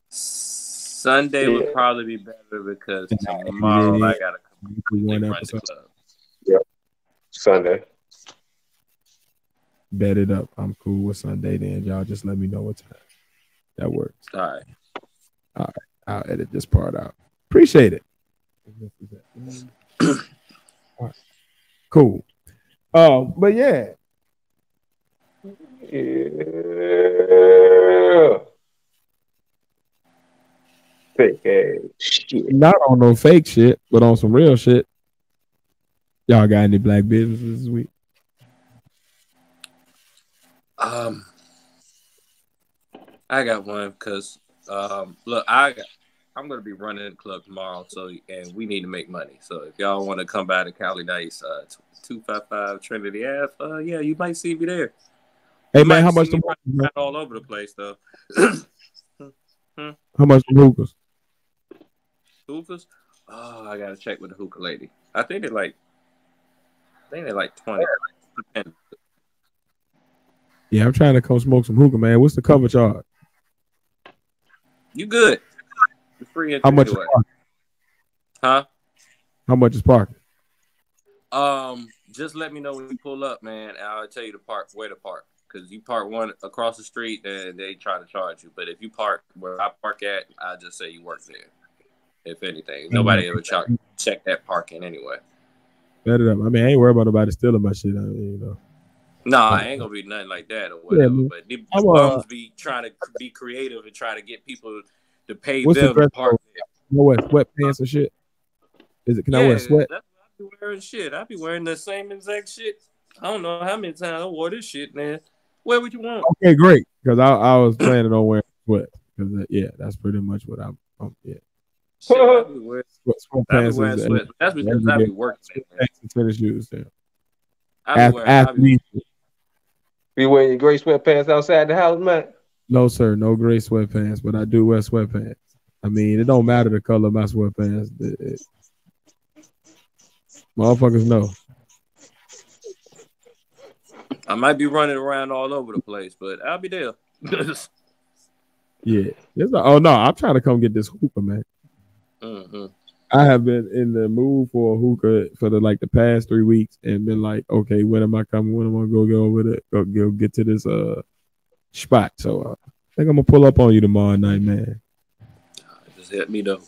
Sunday would probably be better because Yeah. tomorrow Yeah. I gotta One run the episode, club. Sunday. Bet it up. I'm cool with Sunday. Then y'all just let me know what time. That works. All right. All right. I'll edit this part out. Appreciate it. All right. Cool. Um, but yeah, Yeah. Fake ass shit. not on no fake shit, but on some real shit. Y'all got any black businesses this week? Um, I got one because um, look, I got, I'm gonna be running the club tomorrow, so and we need to make money. So if y'all want to come by to Cali Nice, uh, two five five Trinity Ave, uh, yeah, you might see me there. Hey You man, how much see me the running all over the place though. how much the hookahs? Hookahs? Oh, I gotta check with the hookah lady. I think they're like, I think they're like twenty. Yeah, I'm trying to come smoke some hookah, man. What's the cover charge? You good? You're free How much? Is parking? Huh? How much is parking? Um, just let me know when you pull up, man. I'll tell you to park where to park. Cause you park one across the street, then they try to charge you. But if you park where I park at, I just say you work there. If anything, nobody ever check check that parking anyway. Better up. I mean, I ain't worried about nobody stealing my shit. I mean, you know. No, I ain't gonna be nothing like that or whatever. man. but the, the I'm, uh, bums be trying to be creative and try to get people to pay What's the them to dress park code? there. Can I wear sweatpants and shit? Is it? Can I wear sweat? I be wearing shit. I be wearing the same exact shit. I don't know how many times I wore this shit, man. Wear what you want. Okay, great. Because I, I was planning on wearing sweat. Because yeah, that's pretty much what I'm. Um, yeah, Shit, I be wearing, sweat, sweatpants wearing is- That's because I be working. and tennis shoes. Yeah. I be Ath- wearing, I be, Athlete. You wearing your gray sweatpants outside the house, man? No, sir, no gray sweatpants, but I do wear sweatpants. I mean, it don't matter the color of my sweatpants. It- it- motherfuckers know. I might be running around all over the place, but I'll be there. Yeah. It's like, oh no, I'm trying to come get this hooper, man. hmm I have been in the mood for a hookah for the like the past three weeks and been like, okay, when am I coming? When am I gonna go go over it? Go, go get to this uh spot. So uh, I think I'm gonna pull up on you tomorrow night, man. Just let me know.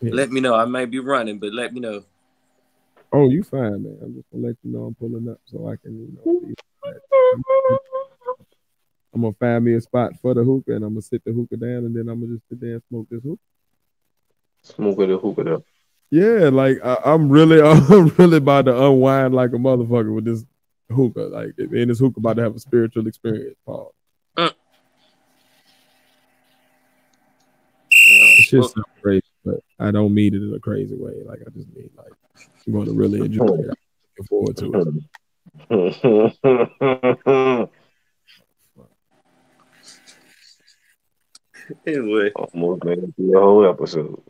Yeah. Let me know. I might be running, but let me know. Oh, you fine, man. I'm just gonna let you know I'm pulling up so I can, you know. I'm gonna find me a spot for the hookah and I'm gonna sit the hookah down and then I'm gonna just sit there and smoke this hookah. Smoke with a hookah though. Yeah, like I, I'm really, I'm really about to unwind like a motherfucker with this hookah. Like, and this hookah about to have a spiritual experience, Paul. Uh. It's Well, just crazy, but I don't mean it in a crazy way. Like I just mean like I'm going to really enjoy it. I'm looking forward to it. anyway, Almost made it through the whole episode.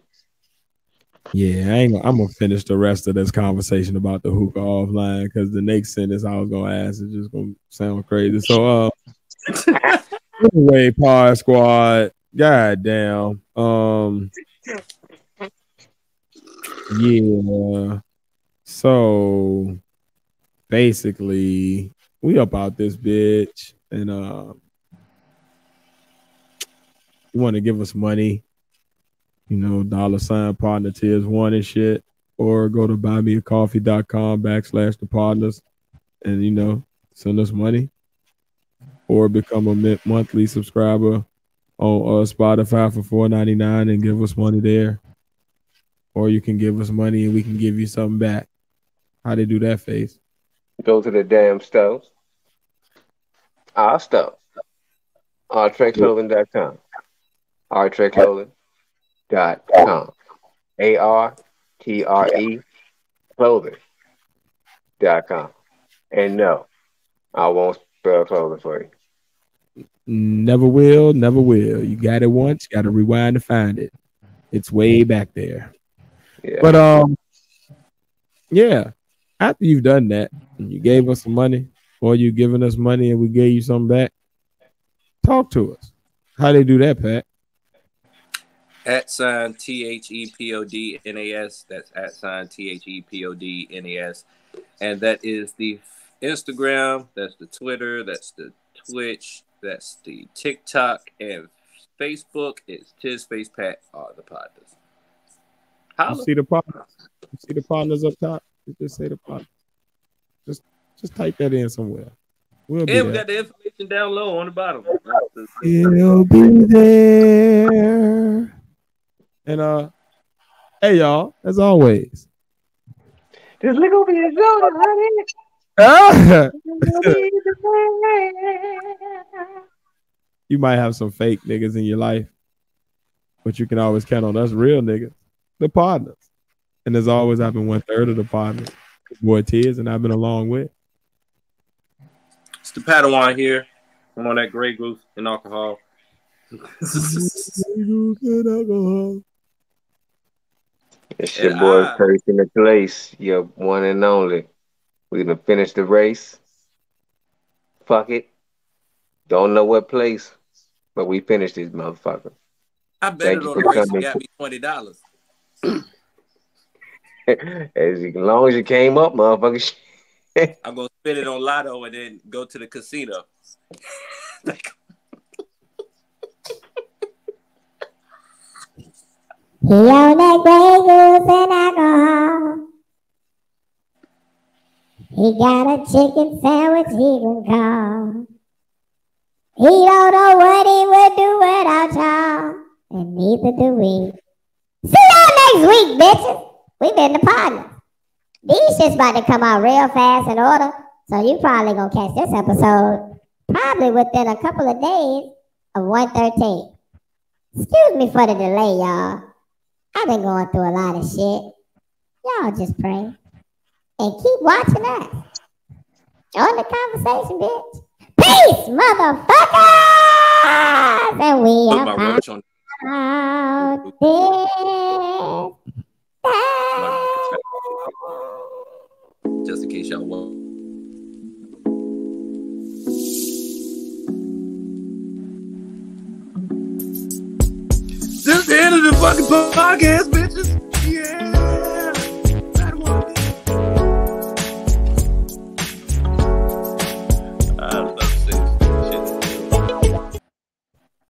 Yeah, I ain't, I'm gonna finish the rest of this conversation about the hookah offline because the next sentence I was gonna ask is just gonna sound crazy. So, uh, anyway, Pod Squad, goddamn, um, yeah. So basically, we about this bitch, and uh, you want to give us money you know, dollar sign partner tiers one and shit, or go to buymeacoffee.com backslash the Podnas and, you know, send us money or become a monthly subscriber on uh, Spotify for four ninety nine and give us money there. Or you can give us money and we can give you something back. How they do that, face? Go to the damn stove. Our stove. RTrekClothing.com. RTrekClothing.com. A R T R E clothing dot com. And no, I won't spell clothing for you. Never will, never will. You got it once, got to rewind to find it. It's way back there. Yeah. But um, yeah. After you've done that, and you gave us some money, or you giving us money and we gave you something back, talk to us. How they do that, Pat? At sign T H E P O D N A S. That's at sign T H E P O D N A S. And that is the Instagram, that's the Twitter, that's the Twitch, that's the TikTok, and Facebook It's Tis Face Pat are the Podnas. You see the Podnas. You see the Podnas up top. You just say the Podnas. Just just type that in somewhere. We'll be And we there. got the information down low on the bottom. He'll be there. And uh, hey y'all, as always. Just look over your shoulder, honey. Ah! you might have some fake niggas in your life, but you can always count on us real niggas, the Podnas. And as always, I've been one third of the Podnas. Boy Tiz, and I've been along with. It's the Padawan here. I'm on that Grey Goose and alcohol. It's your boy I- Curse in the place, your one and only. We're gonna finish the race. Fuck it. Don't know what place, but we finished this motherfucker. I bet Thank it you on for the race coming. got me twenty dollars. as long as you came up, motherfucker. I'm gonna spend it on Lotto and then go to the casino. He Grey Goose and alcohol. He got a chicken sandwich he can call. He don't know what he would do without y'all, and neither do we. See y'all next week, bitches. We been the Podnas. These shit's about to come out real fast in order, so you probably gonna catch this episode probably within a couple of days of 113. Excuse me for the delay, y'all. I've been going through a lot of shit. Y'all just pray. And keep watching us. Join the conversation, bitch. Peace, motherfuckers! And we Put are my roach on. out this. just in case y'all want. This is the fucking podcast, bitches.